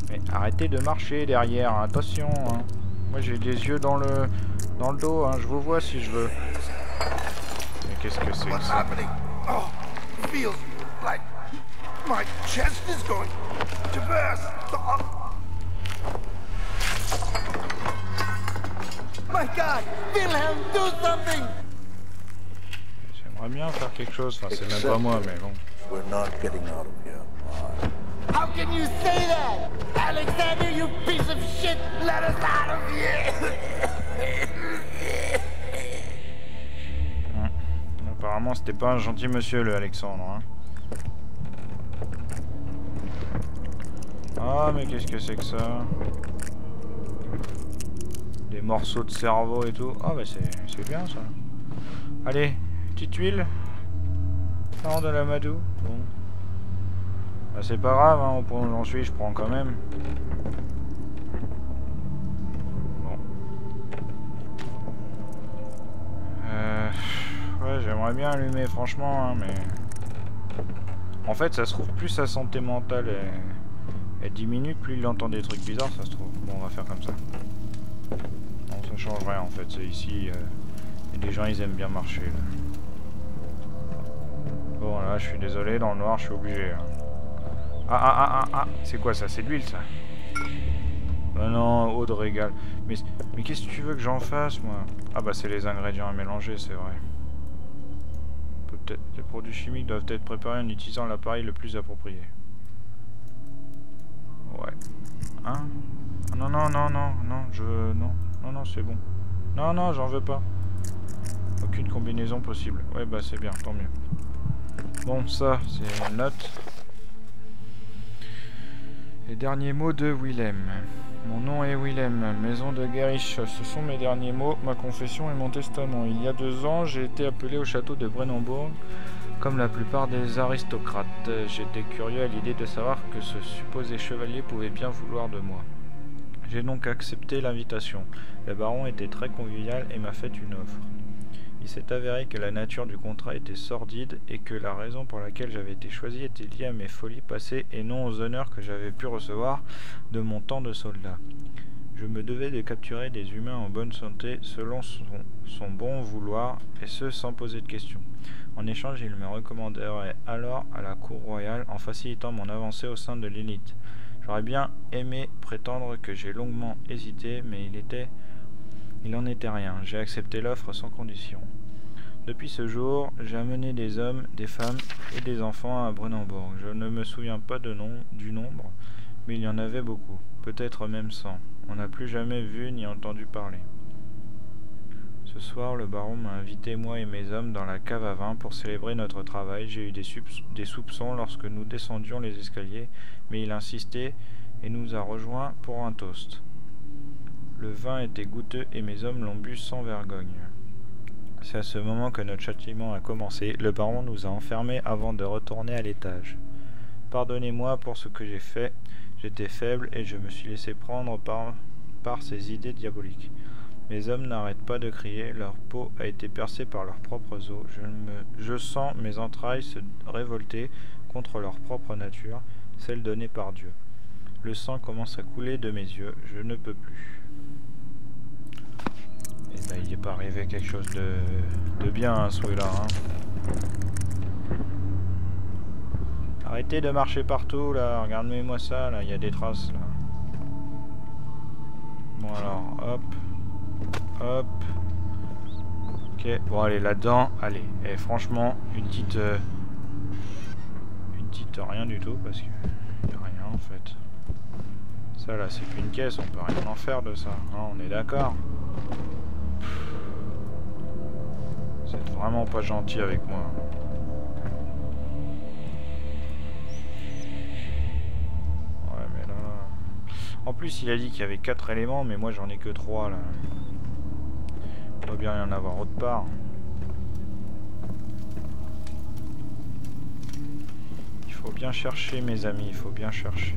Mais arrêtez de marcher derrière, hein. attention. Hein. Moi, j'ai des yeux dans le dans le dos, hein. je vous vois si je veux. Mais qu'est-ce que c'est que ça Oh, feels like my chest is going to burst. Oh. My God, Wilhelm, do something! J'aimerais bien faire quelque chose, enfin c'est même pas moi, mais bon. We're not getting out of here. How can you say that? Alexander, you piece of shit! Let us out of here! Apparemment, c'était pas un gentil monsieur, le Alexandre. Hein. Ah, mais qu'est-ce que c'est que ça? Des morceaux de cerveau et tout. Ah, bah c'est bien ça. Allez, petite huile. Non, de la madou. Bon. Bah, c'est pas grave, hein, au point où j'en suis, je prends quand même. Bon. Euh... Ouais, j'aimerais bien allumer, franchement, hein, mais... En fait, ça se trouve, plus sa santé mentale elle, diminue, plus il entend des trucs bizarres, ça se trouve. Bon, on va faire comme ça. Non, ça change rien, en fait. C'est ici... Euh... Et les gens, ils aiment bien marcher, là. Bon, là, je suis désolé, dans le noir, je suis obligé. Hein. Ah, ah, ah, ah, ah. C'est quoi, ça? C'est de l'huile, ça? Ah non, eau de régal. Mais, mais qu'est-ce que tu veux que j'en fasse, moi? Ah bah, c'est les ingrédients à mélanger, c'est vrai. Les produits chimiques doivent être préparés en utilisant l'appareil le plus approprié. Ouais. Hein? Non, non, non, non, non, je... Non, non, non, c'est bon. Non, non, j'en veux pas. Aucune combinaison possible. Ouais, bah c'est bien, tant mieux. Bon, ça, c'est une note. Les derniers mots de Willem. Mon nom est Willem, maison de Gerich. Ce sont mes derniers mots, ma confession et mon testament. Il y a deux ans, j'ai été appelé au château de Brennenbourg, comme la plupart des aristocrates. J'étais curieux à l'idée de savoir que ce supposé chevalier pouvait bien vouloir de moi. J'ai donc accepté l'invitation. Le baron était très convivial et m'a fait une offre. Il s'est avéré que la nature du contrat était sordide et que la raison pour laquelle j'avais été choisi était liée à mes folies passées et non aux honneurs que j'avais pu recevoir de mon temps de soldat. Je me devais de capturer des humains en bonne santé selon son, bon vouloir, et ce sans poser de questions. En échange, il me recommanderait alors à la cour royale en facilitant mon avancée au sein de l'élite. J'aurais bien aimé prétendre que j'ai longuement hésité, mais il était il n'en était rien. J'ai accepté l'offre sans condition. Depuis ce jour, j'ai amené des hommes, des femmes et des enfants à Brunanbourg. Je ne me souviens pas de nom, du nombre, mais il y en avait beaucoup, peut-être même cent. On n'a plus jamais vu ni entendu parler. Ce soir, le baron m'a invité, moi et mes hommes, dans la cave à vin pour célébrer notre travail. J'ai eu des, des soupçons lorsque nous descendions les escaliers, mais il insistait et nous a rejoints pour un toast. Le vin était goûteux et mes hommes l'ont bu sans vergogne. C'est à ce moment que notre châtiment a commencé. Le baron nous a enfermés avant de retourner à l'étage. Pardonnez-moi pour ce que j'ai fait. J'étais faible et je me suis laissé prendre par, par ces idées diaboliques. Mes hommes n'arrêtent pas de crier, leur peau a été percée par leurs propres os. Je, sens mes entrailles se révolter contre leur propre nature, celle donnée par Dieu. Le sang commence à couler de mes yeux, je ne peux plus. Et ben, il n'est pas arrivé quelque chose de, bien, hein, celui-là. Hein. Arrêtez de marcher partout, là. Regardez-moi ça, là. Il y a des traces, là. Bon, alors, hop. Hop. Ok, bon, allez, là-dedans. Allez, et franchement, une petite... Euh, une petite rien du tout, parce que... A rien, en fait. Ça, là, c'est qu'une caisse. On peut rien en faire de ça. Hein, on est d'accord c'est vraiment pas gentil avec moi. Ouais, mais là... En plus, il a dit qu'il y avait 4 éléments, mais moi j'en ai que 3 là. Il doit bien y en avoir autre part. Il faut bien chercher, mes amis, il faut bien chercher.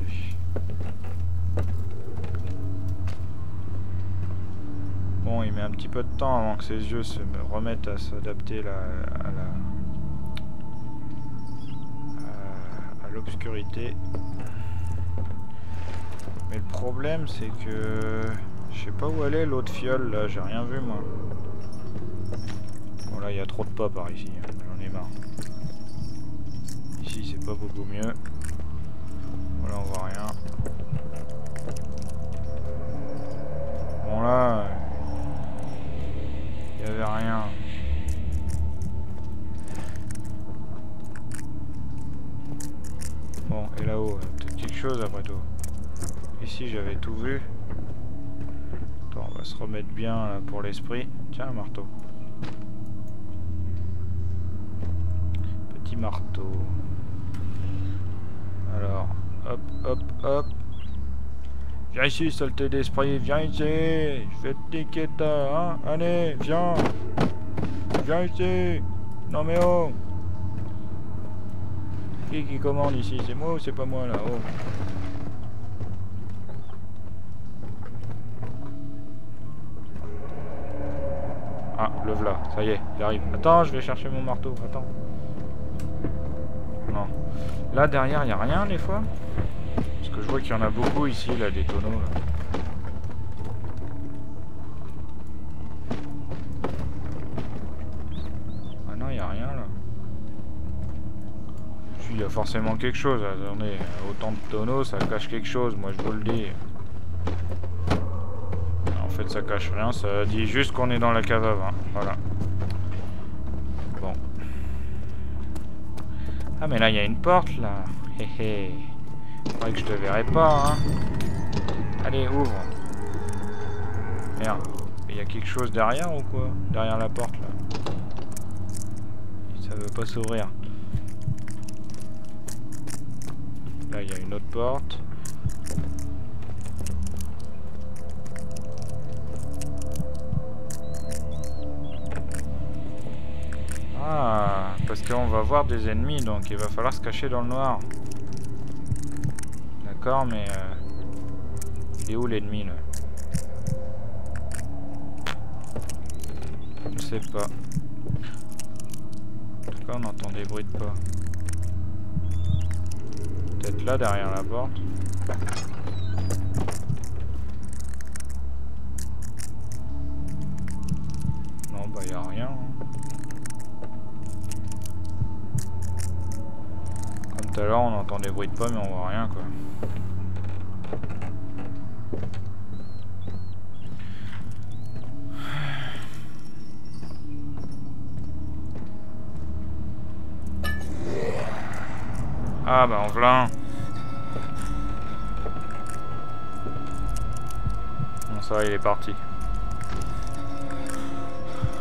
Bon, il met un petit peu de temps avant que ses yeux se remettent à s'adapter à l'obscurité. Mais le problème c'est que je sais pas où elle est l'autre fiole là, j'ai rien vu moi. Bon là il y a trop de pas par ici, j'en ai marre. Ici c'est pas beaucoup mieux. Voilà on voit rien. Bon là, il y avait rien. Bon, et là-haut, peut-être quelque chose après tout. Ici, j'avais tout vu. Attends, on va se remettre bien là, pour l'esprit. Tiens, un marteau. Petit marteau. Alors, hop, hop, hop. Viens ici, saleté d'esprit, viens ici. Je vais te niquer hein. Allez, viens. Viens ici. Non mais oh. Qui qui commande ici? C'est moi ou c'est pas moi là oh. Ah, le voilà, ça y est, il arrive. Attends, je vais chercher mon marteau, attends. Non. Là derrière, il a rien des fois? Parce que je vois qu'il y en a beaucoup ici, là, des tonneaux. Là. Ah non, il n'y a rien là. Il y a forcément quelque chose. Attendez, autant de tonneaux, ça cache quelque chose, moi je vous le dis. En fait, ça cache rien, ça dit juste qu'on est dans la cave vin. Voilà. Bon. Ah, mais là, il y a une porte, là. Hé hé. Faudrait que je te verrai pas, hein. Allez, ouvre. Merde. Il y a quelque chose derrière ou quoi? Derrière la porte, là. Ça veut pas s'ouvrir. Là, il y a une autre porte. Ah, parce qu'on va voir des ennemis, donc il va falloir se cacher dans le noir. Mais... Euh, il est où l'ennemi, là? Je sais pas. En tout cas, on entend des bruits de pas. Peut-être là, derrière la porte. Entend des bruits de pas, mais on voit rien, quoi. Ah bah en voilà. Bon ça va, il est parti.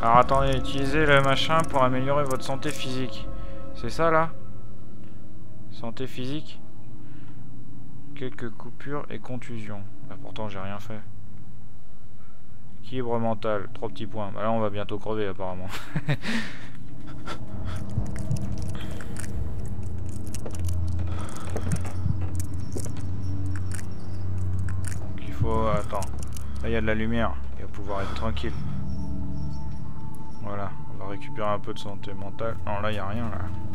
Alors attendez, utilisez le machin pour améliorer votre santé physique. C'est ça là? Santé physique Quelques coupures et contusions. Bah pourtant j'ai rien fait. Équilibre mental, trois petits points. Bah là on va bientôt crever apparemment. Attends. Là, il y a de la lumière. Il va pouvoir être tranquille. Voilà. On va récupérer un peu de santé mentale. Non, là, il n'y a rien, là.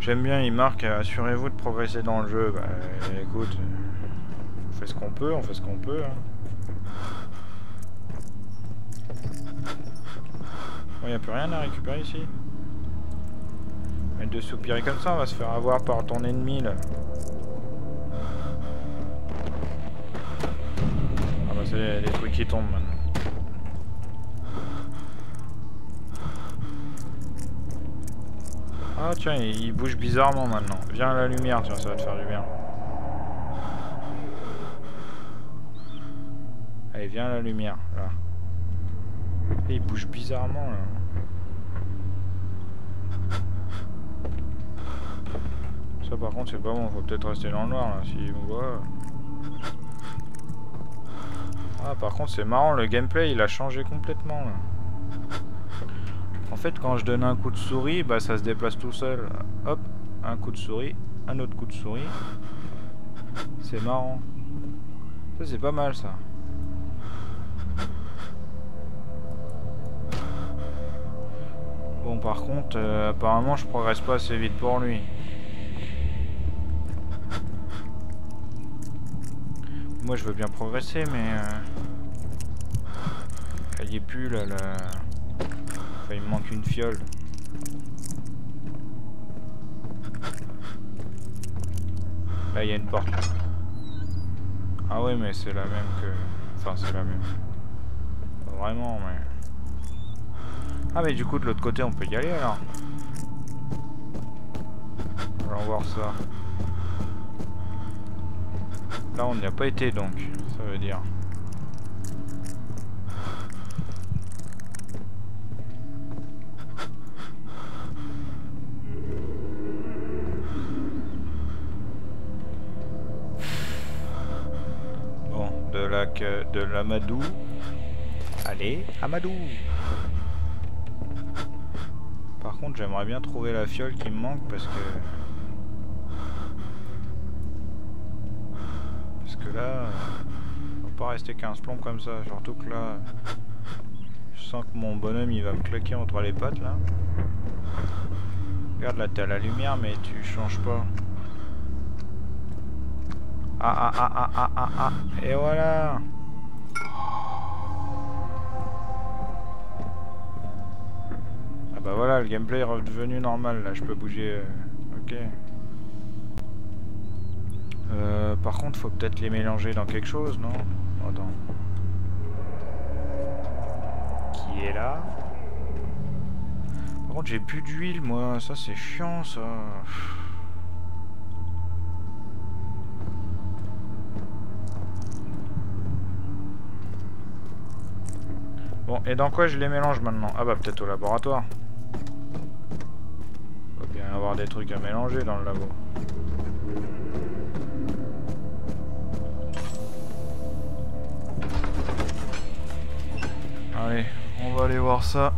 J'aime bien, il marque euh, Assurez-vous de progresser dans le jeu. Bah, écoute... On fait ce qu'on peut, on fait ce qu'on peut. Hein. Il n'y a plus rien à récupérer ici. Mais de soupirer comme ça, on va se faire avoir par ton ennemi, là. c'est des trucs qui tombent maintenant. Ah tiens, il bouge bizarrement maintenant. Viens à la lumière, tiens, ça va te faire du bien. Allez, viens à la lumière, là. Et il bouge bizarrement, là. Ça par contre c'est pas bon, faut peut-être rester dans le noir là, s'il me voit. Ah par contre c'est marrant, le gameplay il a changé complètement là. En fait quand je donne un coup de souris, bah ça se déplace tout seul. Hop, un coup de souris, un autre coup de souris. C'est marrant. Ça c'est pas mal ça. Bon par contre, euh, apparemment je progresse pas assez vite pour lui. Moi je veux bien progresser mais... Euh... Elle y est plus là, là. Il me manque une fiole. Là il y a une porte. Ah ouais mais c'est la même que... Enfin c'est la même. Vraiment mais... Ah mais du coup de l'autre côté on peut y aller alors. Allons voir ça. Là on n'y a pas été donc, ça veut dire. De la de l'Amadou. Allez, Amadou Par contre j'aimerais bien trouver la fiole qui me manque parce que... Parce que là... On va pas rester 15 plombs comme ça, surtout que là... Je sens que mon bonhomme il va me claquer entre les pattes là. Regarde là t'es à la lumière mais tu changes pas. Ah ah ah ah ah ah ah Et voilà Ah bah voilà, le gameplay est redevenu normal là, je peux bouger. euh, ok. Euh, par contre, faut peut-être les mélanger dans quelque chose, non? Attends. Qui est là? Par contre, j'ai plus d'huile, moi. Ça, c'est chiant, ça. Bon, et dans quoi je les mélange maintenant Ah bah peut-être au laboratoire. Il va bien avoir des trucs à mélanger dans le labo. Allez, on va aller voir ça.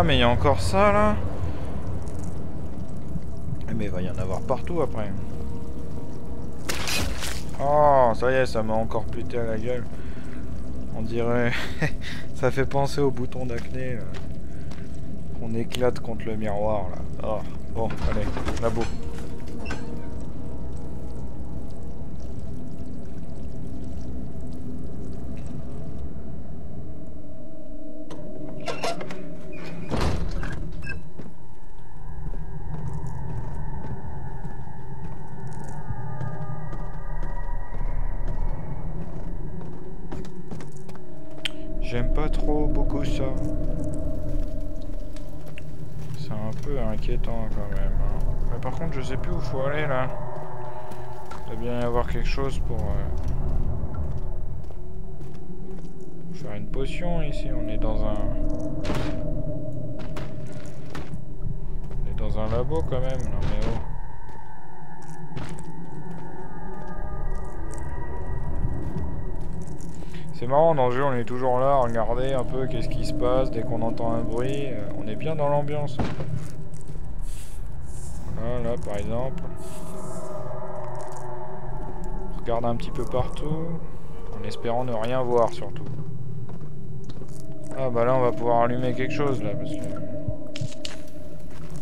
Ah mais il y a encore ça là Eh, Mais il va y en avoir partout après. Oh, ça y est, ça m'a encore pluté à la gueule. On dirait... ça fait penser au bouton d'acné. Qu'on éclate contre le miroir là. Oh, bon, allez. J'aime dans le jeu, on est toujours là à regarder un peu qu'est-ce qui se passe dès qu'on entend un bruit. euh, on est bien dans l'ambiance. Voilà, là par exemple. On regarde un petit peu partout, en espérant ne rien voir surtout. Ah bah là on va pouvoir allumer quelque chose là parce que...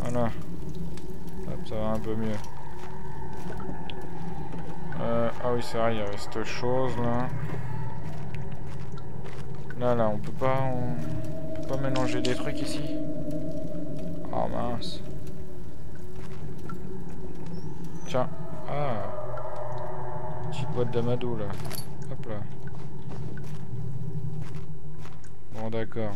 Voilà. Hop, ça va un peu mieux. Euh, ah oui c'est vrai, il y avait cette chose là. Là, là, on peut pas, on, peut pas mélanger des trucs ici. Oh mince. Tiens, ah, petite boîte d'amadou là. Hop là. Bon d'accord.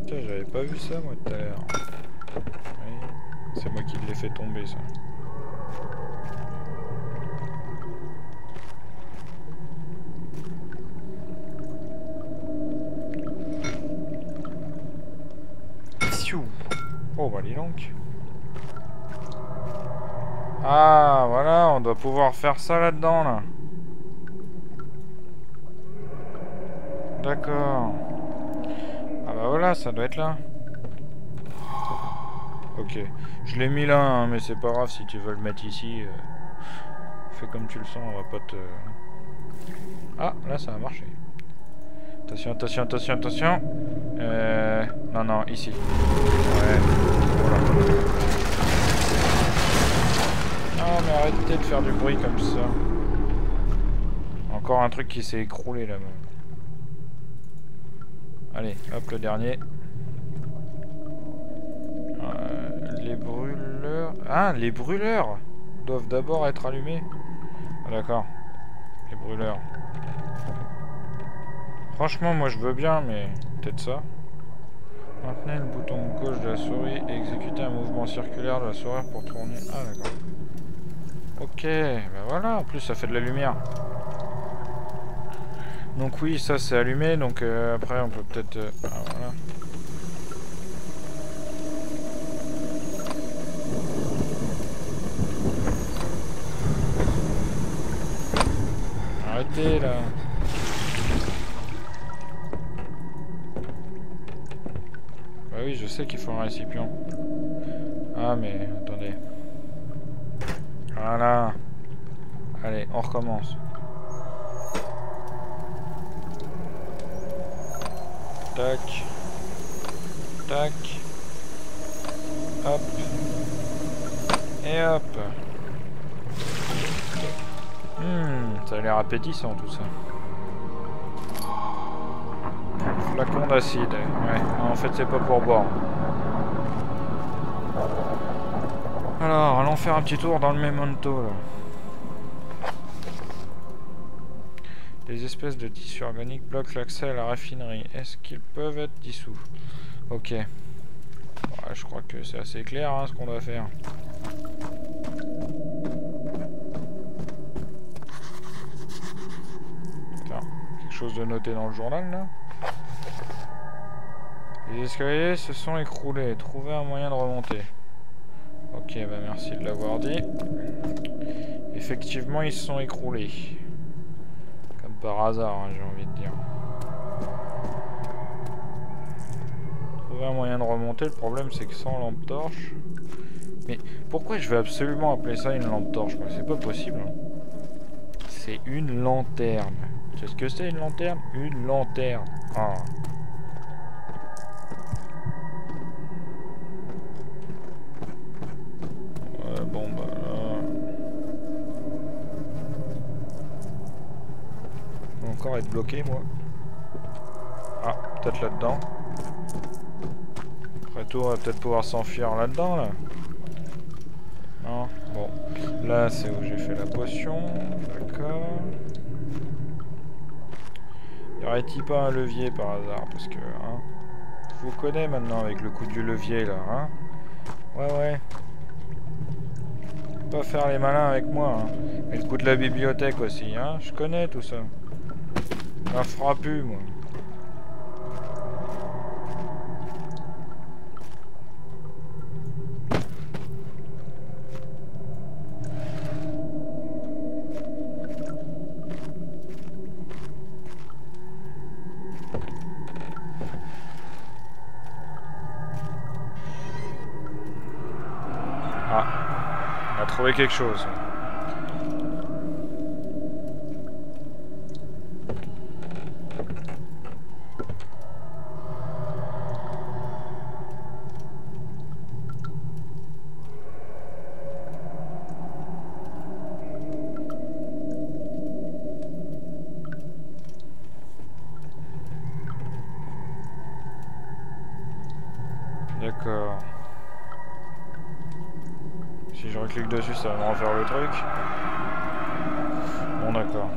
Putain, j'avais pas vu ça moi tout à l'heure. Oui, C'est moi qui l'ai fait tomber ça. Oh bah dis donc. Ah voilà, on doit pouvoir faire ça là-dedans là. D'accord. Ah bah voilà, ça doit être là. Ok. Je l'ai mis là, hein, mais c'est pas grave si tu veux le mettre ici. euh, Fais comme tu le sens, on va pas te... Ah, là ça a marché. Attention, attention, attention, attention. Euh... Non, non, ici. Ouais. Mais arrêtez de faire du bruit comme ça. Encore un truc qui s'est écroulé là-bas. Allez, hop, le dernier. Euh, les brûleurs... Ah, les brûleurs doivent d'abord être allumés. Ah, d'accord. Les brûleurs. Franchement, moi je veux bien, mais peut-être ça. Maintenez le bouton gauche de la souris et exécutez un mouvement circulaire de la souris pour tourner. Ah, d'accord. Ok, bah voilà, en plus ça fait de la lumière. Donc oui, ça c'est allumé, donc euh, après on peut peut-être... euh, ah, voilà. Arrêtez là oui, je sais qu'il faut un récipient. Ah mais, attendez. Voilà. Allez, on recommence. Tac. Tac. Hop. Et hop. Hmm, ça a l'air appétissant tout ça. Flacon d'acide. Ouais, en fait c'est pas pour boire. Alors, allons faire un petit tour dans le Memento là. Les espèces de tissus organiques bloquent l'accès à la raffinerie. Est-ce qu'ils peuvent être dissous? Ok. Ouais, je crois que c'est assez clair hein, ce qu'on doit faire. Quelque chose de noté dans le journal là? Les escaliers se sont écroulés. Trouvez un moyen de remonter. Ok, bah merci de l'avoir dit. Effectivement, ils se sont écroulés. Comme par hasard, hein, j'ai envie de dire. Trouver un moyen de remonter, le problème c'est que sans lampe torche... Mais pourquoi je vais absolument appeler ça une lampe torche C'est pas possible. hein. C'est une lanterne. Sais ce que c'est une lanterne? Une lanterne. Ah. Ouais, bon bah là... Je vais encore être bloqué moi. Ah, peut-être là-dedans. Après tout, on va peut-être pouvoir s'enfuir là-dedans là. Non Bon. Là, c'est où j'ai fait la potion. D'accord. Y aurait-il pas un levier par hasard? Parce que, hein. Je vous connais maintenant avec le coup du levier là, hein. Ouais, ouais. Pas faire les malins avec moi, hein. Et le coup de la bibliothèque aussi, hein. Je connais tout ça. Ça fera plus, moi. Trouvé quelque chose. D'accord. Si je reclique dessus, ça va me refaire le truc. Bon, d'accord.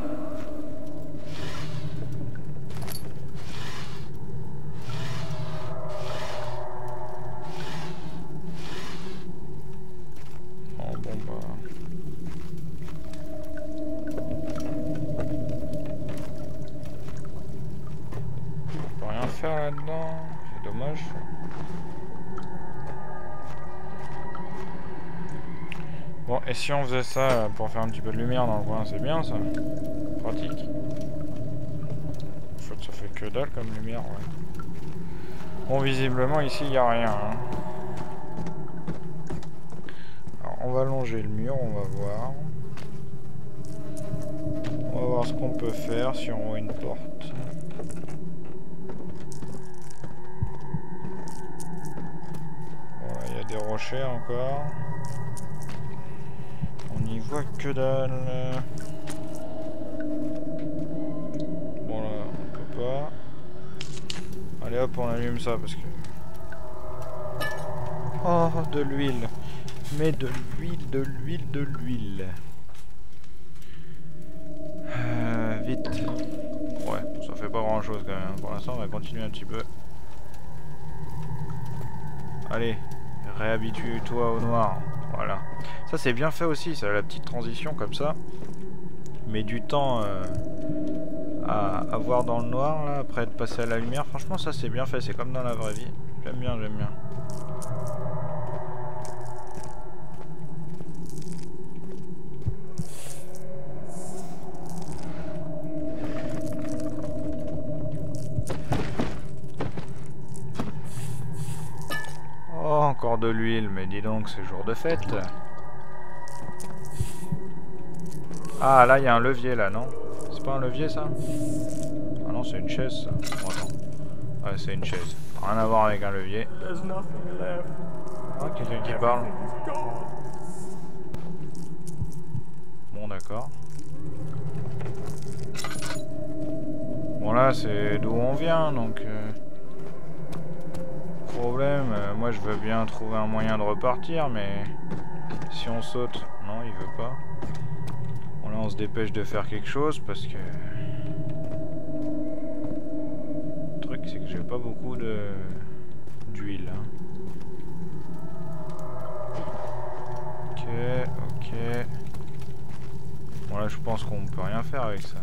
Si on faisait ça euh, pour faire un petit peu de lumière dans le coin, c'est bien ça Pratique. En fait, ça fait que dalle comme lumière, ouais. Bon, visiblement, ici, il n'y a rien. hein. Alors, on va longer le mur, on va voir. On va voir ce qu'on peut faire si on voit une porte. Voilà, il y a des rochers encore. Voit que dalle. Bon là, on peut pas. Allez hop, on allume ça parce que... Oh, de l'huile. Mais de l'huile, de l'huile, de l'huile. Euh, vite. Ouais, ça fait pas grand chose quand même. Pour l'instant, on va continuer un petit peu. Allez, réhabitue-toi au noir. Voilà. Ça, c'est bien fait aussi. Ça la petite transition comme ça. Mais du temps euh, à, à voir dans le noir, là, après être passé à la lumière. Franchement, ça, c'est bien fait. C'est comme dans la vraie vie. J'aime bien, j'aime bien. Oh, encore de l'huile, mais dis donc, c'est jour de fête. Ah, là, il y a un levier, là, non? C'est pas un levier, ça? Ah non, c'est une chaise, ça. Ouais, c'est une chaise. Rien à voir avec un levier. Ah, quelqu'un qui parle. Bon, d'accord. Bon, là, c'est d'où on vient, donc... euh, Problème, euh, moi je veux bien trouver un moyen de repartir, mais si on saute, non, il veut pas. Bon là, on se dépêche de faire quelque chose parce que le truc c'est que j'ai pas beaucoup de d'huile. hein. Ok, ok. Bon là, je pense qu'on peut rien faire avec ça.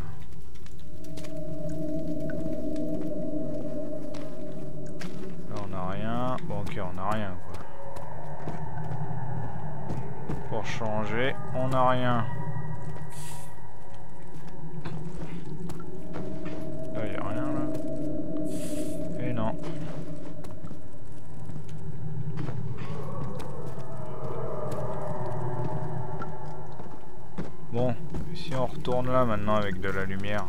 Là on rien. Bon ok on a rien quoi. Pour changer, on a rien. Là y a rien là. Et non. Bon, si on retourne là maintenant avec de la lumière.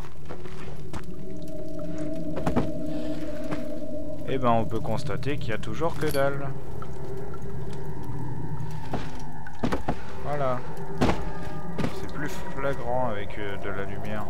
Eh ben on peut constater qu'il y a toujours que dalle. Voilà. C'est plus flagrant avec euh, de la lumière.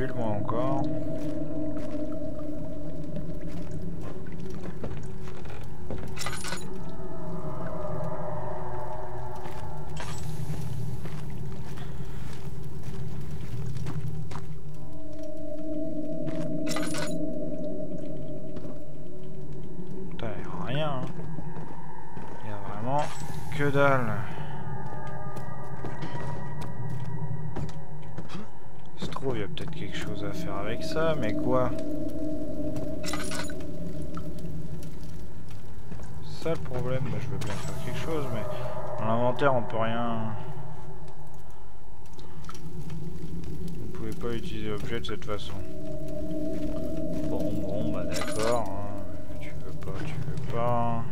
D'huile moi encore. Bon, bon, bah d'accord. hein. Tu veux pas, tu veux pas.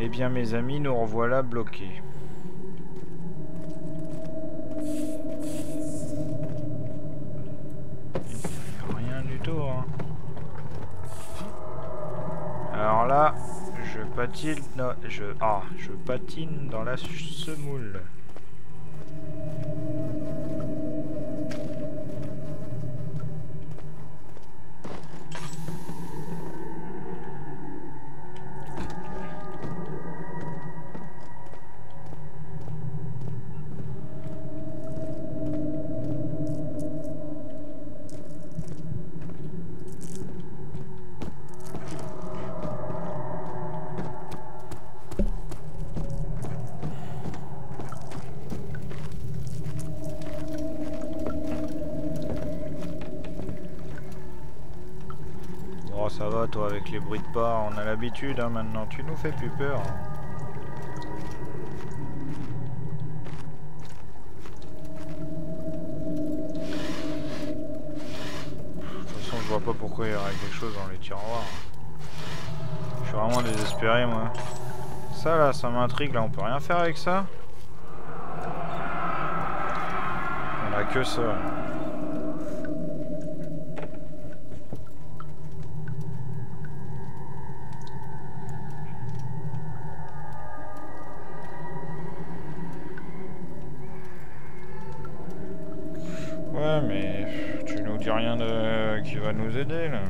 Eh bien mes amis, nous revoilà bloqués. Rien du tout. Hein. Alors là, je patine, je ah, je patine dans la semoule. Hein, maintenant. Tu nous fais plus peur. De toute façon, je vois pas pourquoi il y aurait quelque chose dans les tiroirs. Je suis vraiment désespéré, moi. Ça, là, ça m'intrigue. Là, on peut rien faire avec ça On a que ça. Mais tu nous dis rien de qui va nous aider là.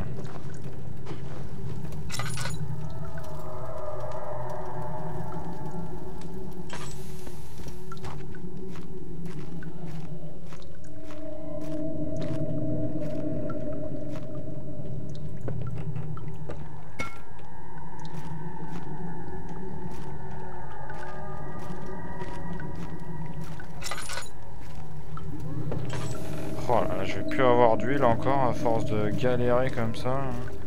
Force de galérer comme ça. hein.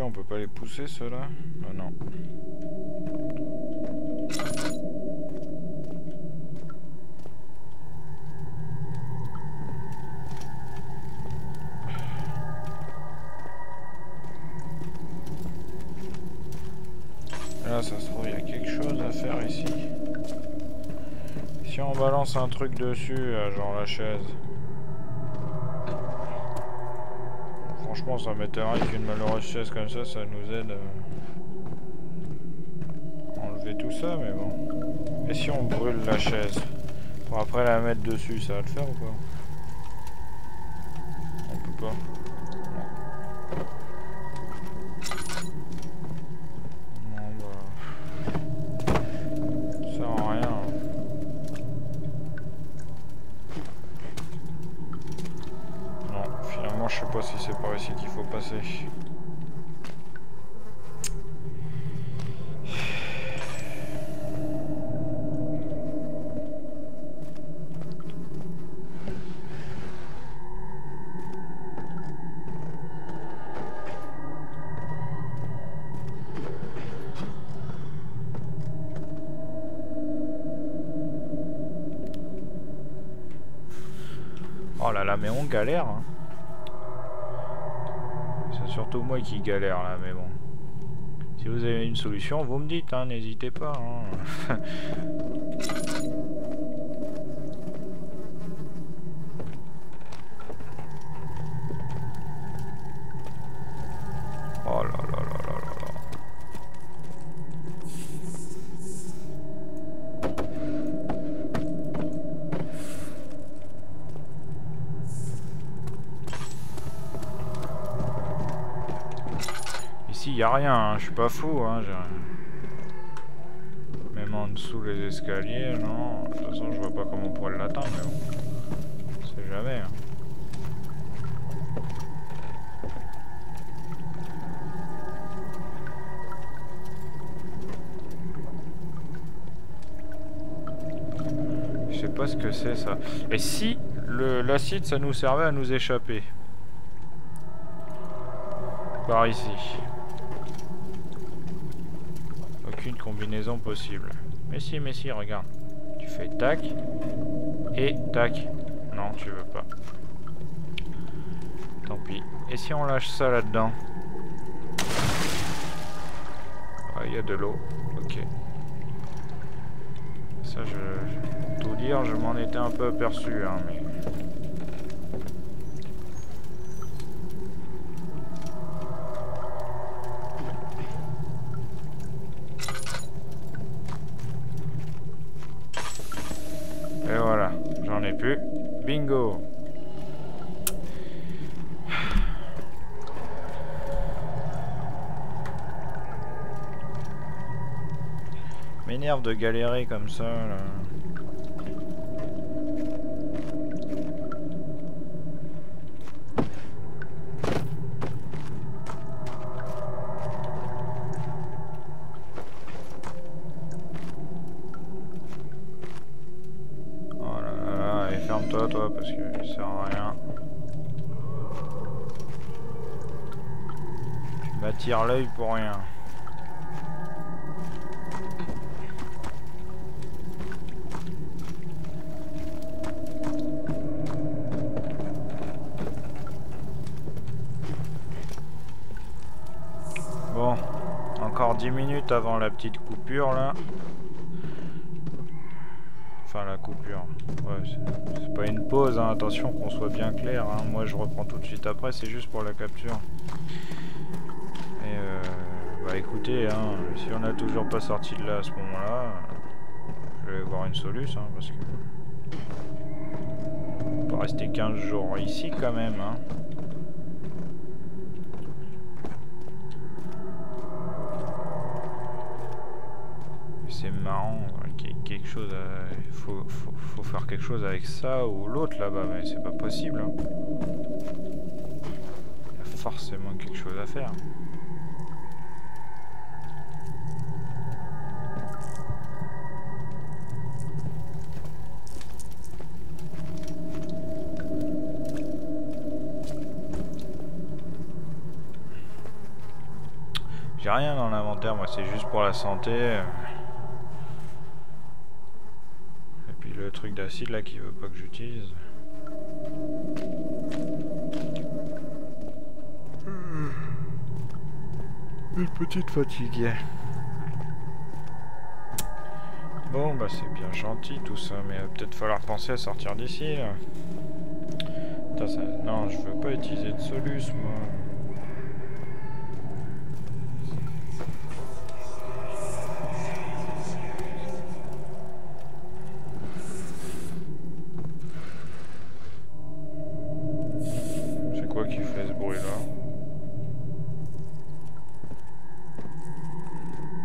On peut pas les pousser ceux-là? Ah non. Là, ça se trouve, il y a quelque chose à faire ici. Si on balance un truc dessus, euh, genre la chaise. Franchement, ça m'étonnerait qu'une malheureuse chaise comme ça, ça nous aide à enlever tout ça, mais bon. Et si on brûle la chaise? Pour après la mettre dessus, ça va le faire ou pas? Hein. C'est surtout moi qui galère là, mais bon. Si vous avez une solution, vous me dites, hein, n'hésitez pas. hein. oh là là là là là là. Ici, y a rien, hein, je suis pas fou. Hein, Même en dessous les escaliers, non. De toute façon, je vois pas comment on pourrait l'atteindre, mais bon. On sait jamais. hein. Je sais pas ce que c'est ça. Et si l'acide ça nous servait à nous échapper? Par ici. Aucune combinaison possible. Mais si, mais si, regarde. Tu fais tac et tac. Non, tu veux pas. Tant pis. Et si on lâche ça là-dedans? Ah, Il y a de l'eau. Ok. Ça, je, je- tout dire, je m'en étais un peu aperçu, hein, mais. plus. M'énerve de galérer comme ça là. Oh là là là, allez ferme-toi toi parce que ça sert à rien. L'œil pour rien. Bon, encore 10 minutes avant la petite coupure là. Enfin la coupure. Ouais, c'est pas une pause, hein, attention qu'on soit bien clair. hein. Moi je reprends tout de suite après, c'est juste pour la capture. Écoutez, hein, si on n'a toujours pas sorti de là à ce moment-là, je vais voir une solution hein, parce que. On va rester 15 jours ici quand même. Hein. C'est marrant, ouais, qu'il y ait quelque chose à... Faut, faut faire quelque chose avec ça ou l'autre là-bas, mais c'est pas possible. hein. Il y a forcément quelque chose à faire. C'est juste pour la santé. Et puis le truc d'acide là qui veut pas que j'utilise. Une petite fatigue. Bon bah c'est bien gentil tout ça, mais il va peut-être falloir penser à sortir d'ici ça- Non, je veux pas utiliser de solus moi. C'est quoi qui fait ce bruit là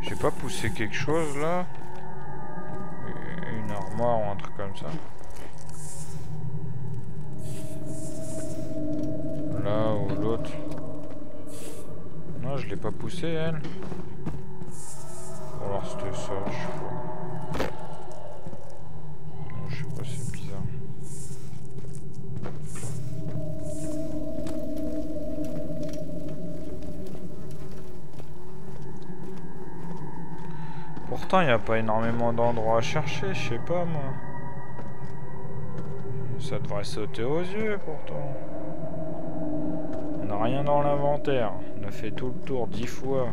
J'ai pas poussé quelque chose là. Une armoire ou un truc comme ça. Là ou l'autre. Non je l'ai pas poussé elle Il n'y a pas énormément d'endroits à chercher, je sais pas moi. Ça devrait sauter aux yeux pourtant. On n'a rien dans l'inventaire. On a fait tout le tour dix fois.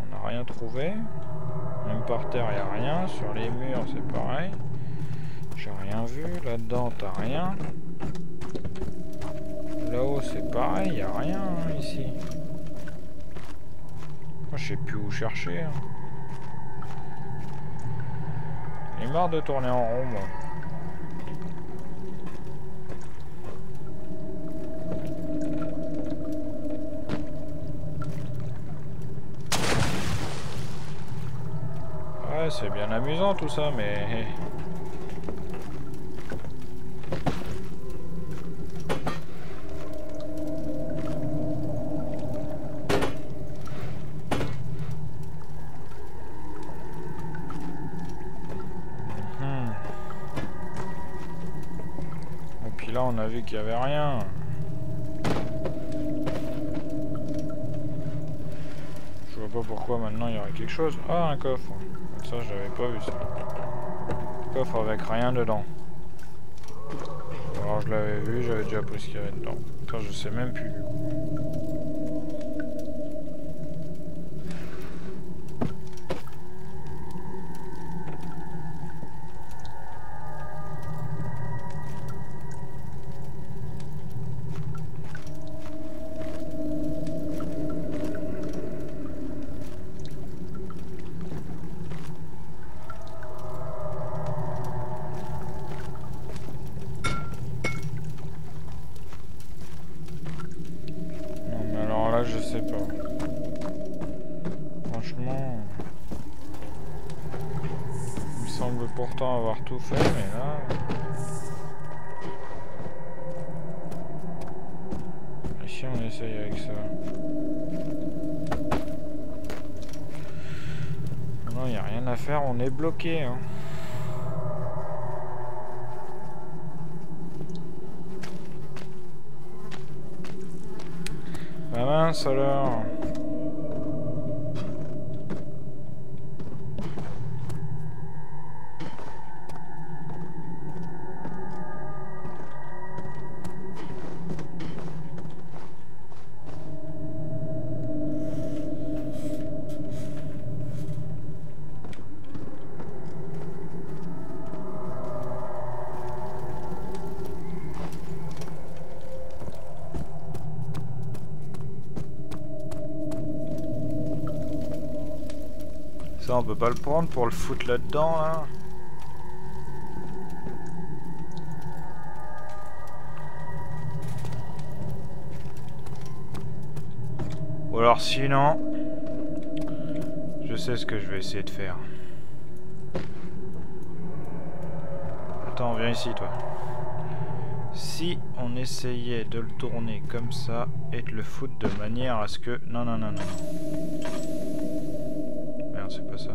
On n'a rien trouvé. Même par terre, il n'y a rien. Sur les murs, c'est pareil. J'ai rien vu. Là-dedans, t'as rien. Là-haut, c'est pareil. Il n'y a rien hein, ici. Moi, je sais plus où chercher. hein. J'ai marre de tourner en rond. Ouais, c'est bien amusant tout ça, mais... on a vu qu'il y avait rien. Je vois pas pourquoi maintenant il y aurait quelque chose. Ah, un coffre. Ça, je l'avais pas vu ça. Coffre avec rien dedans. Alors je l'avais vu, j'avais déjà pris ce qu'il y avait dedans. Putain, je sais même plus. Pour le foutre là-dedans, là. Ou alors sinon... Je sais ce que je vais essayer de faire. Attends, viens ici, toi. Si on essayait de le tourner comme ça et de le foutre de manière à ce que... Non, non, non, non c'est pas ça.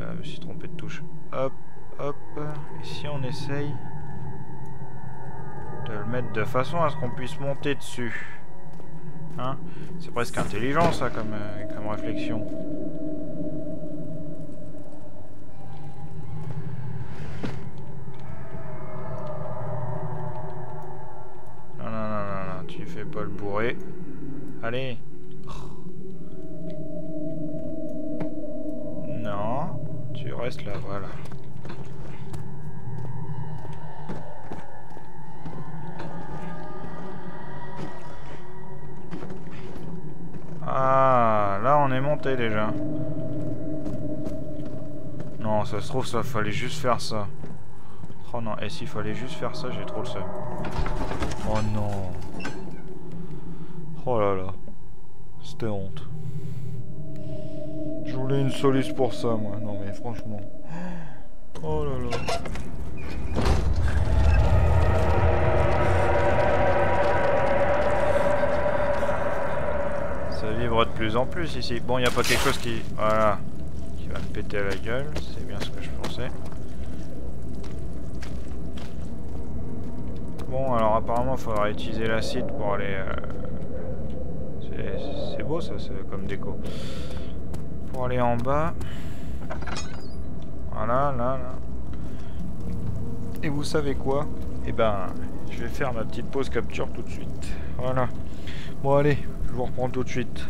Euh, je me suis trompé de touche. Hop, hop. Ici, on essaye de le mettre de façon à ce qu'on puisse monter dessus. Hein? C'est presque intelligent, ça, comme, euh, comme réflexion. Non, non, non, non, non, tu fais pas le bourré. Allez reste là, voilà. Ah, là on est monté déjà. Non, ça se trouve, ça fallait juste faire ça. Oh non, et s'il fallait juste faire ça, j'ai trop le seum. Oh non. Oh là là. C'était honte. Je voulais une soluce pour ça, moi. Non, mais franchement. Oh là là. Ça vibre de plus en plus ici. Bon, il n'y a pas quelque chose qui... Voilà. Qui va me péter à la gueule. C'est bien ce que je pensais. Bon, alors apparemment, il faudra utiliser l'acide pour aller... Euh, c'est beau ça, c'est comme déco pour aller en bas. Voilà, là, là. Et vous savez quoi? Eh ben, je vais faire ma petite pause capture tout de suite. Voilà. Bon allez, je vous reprends tout de suite.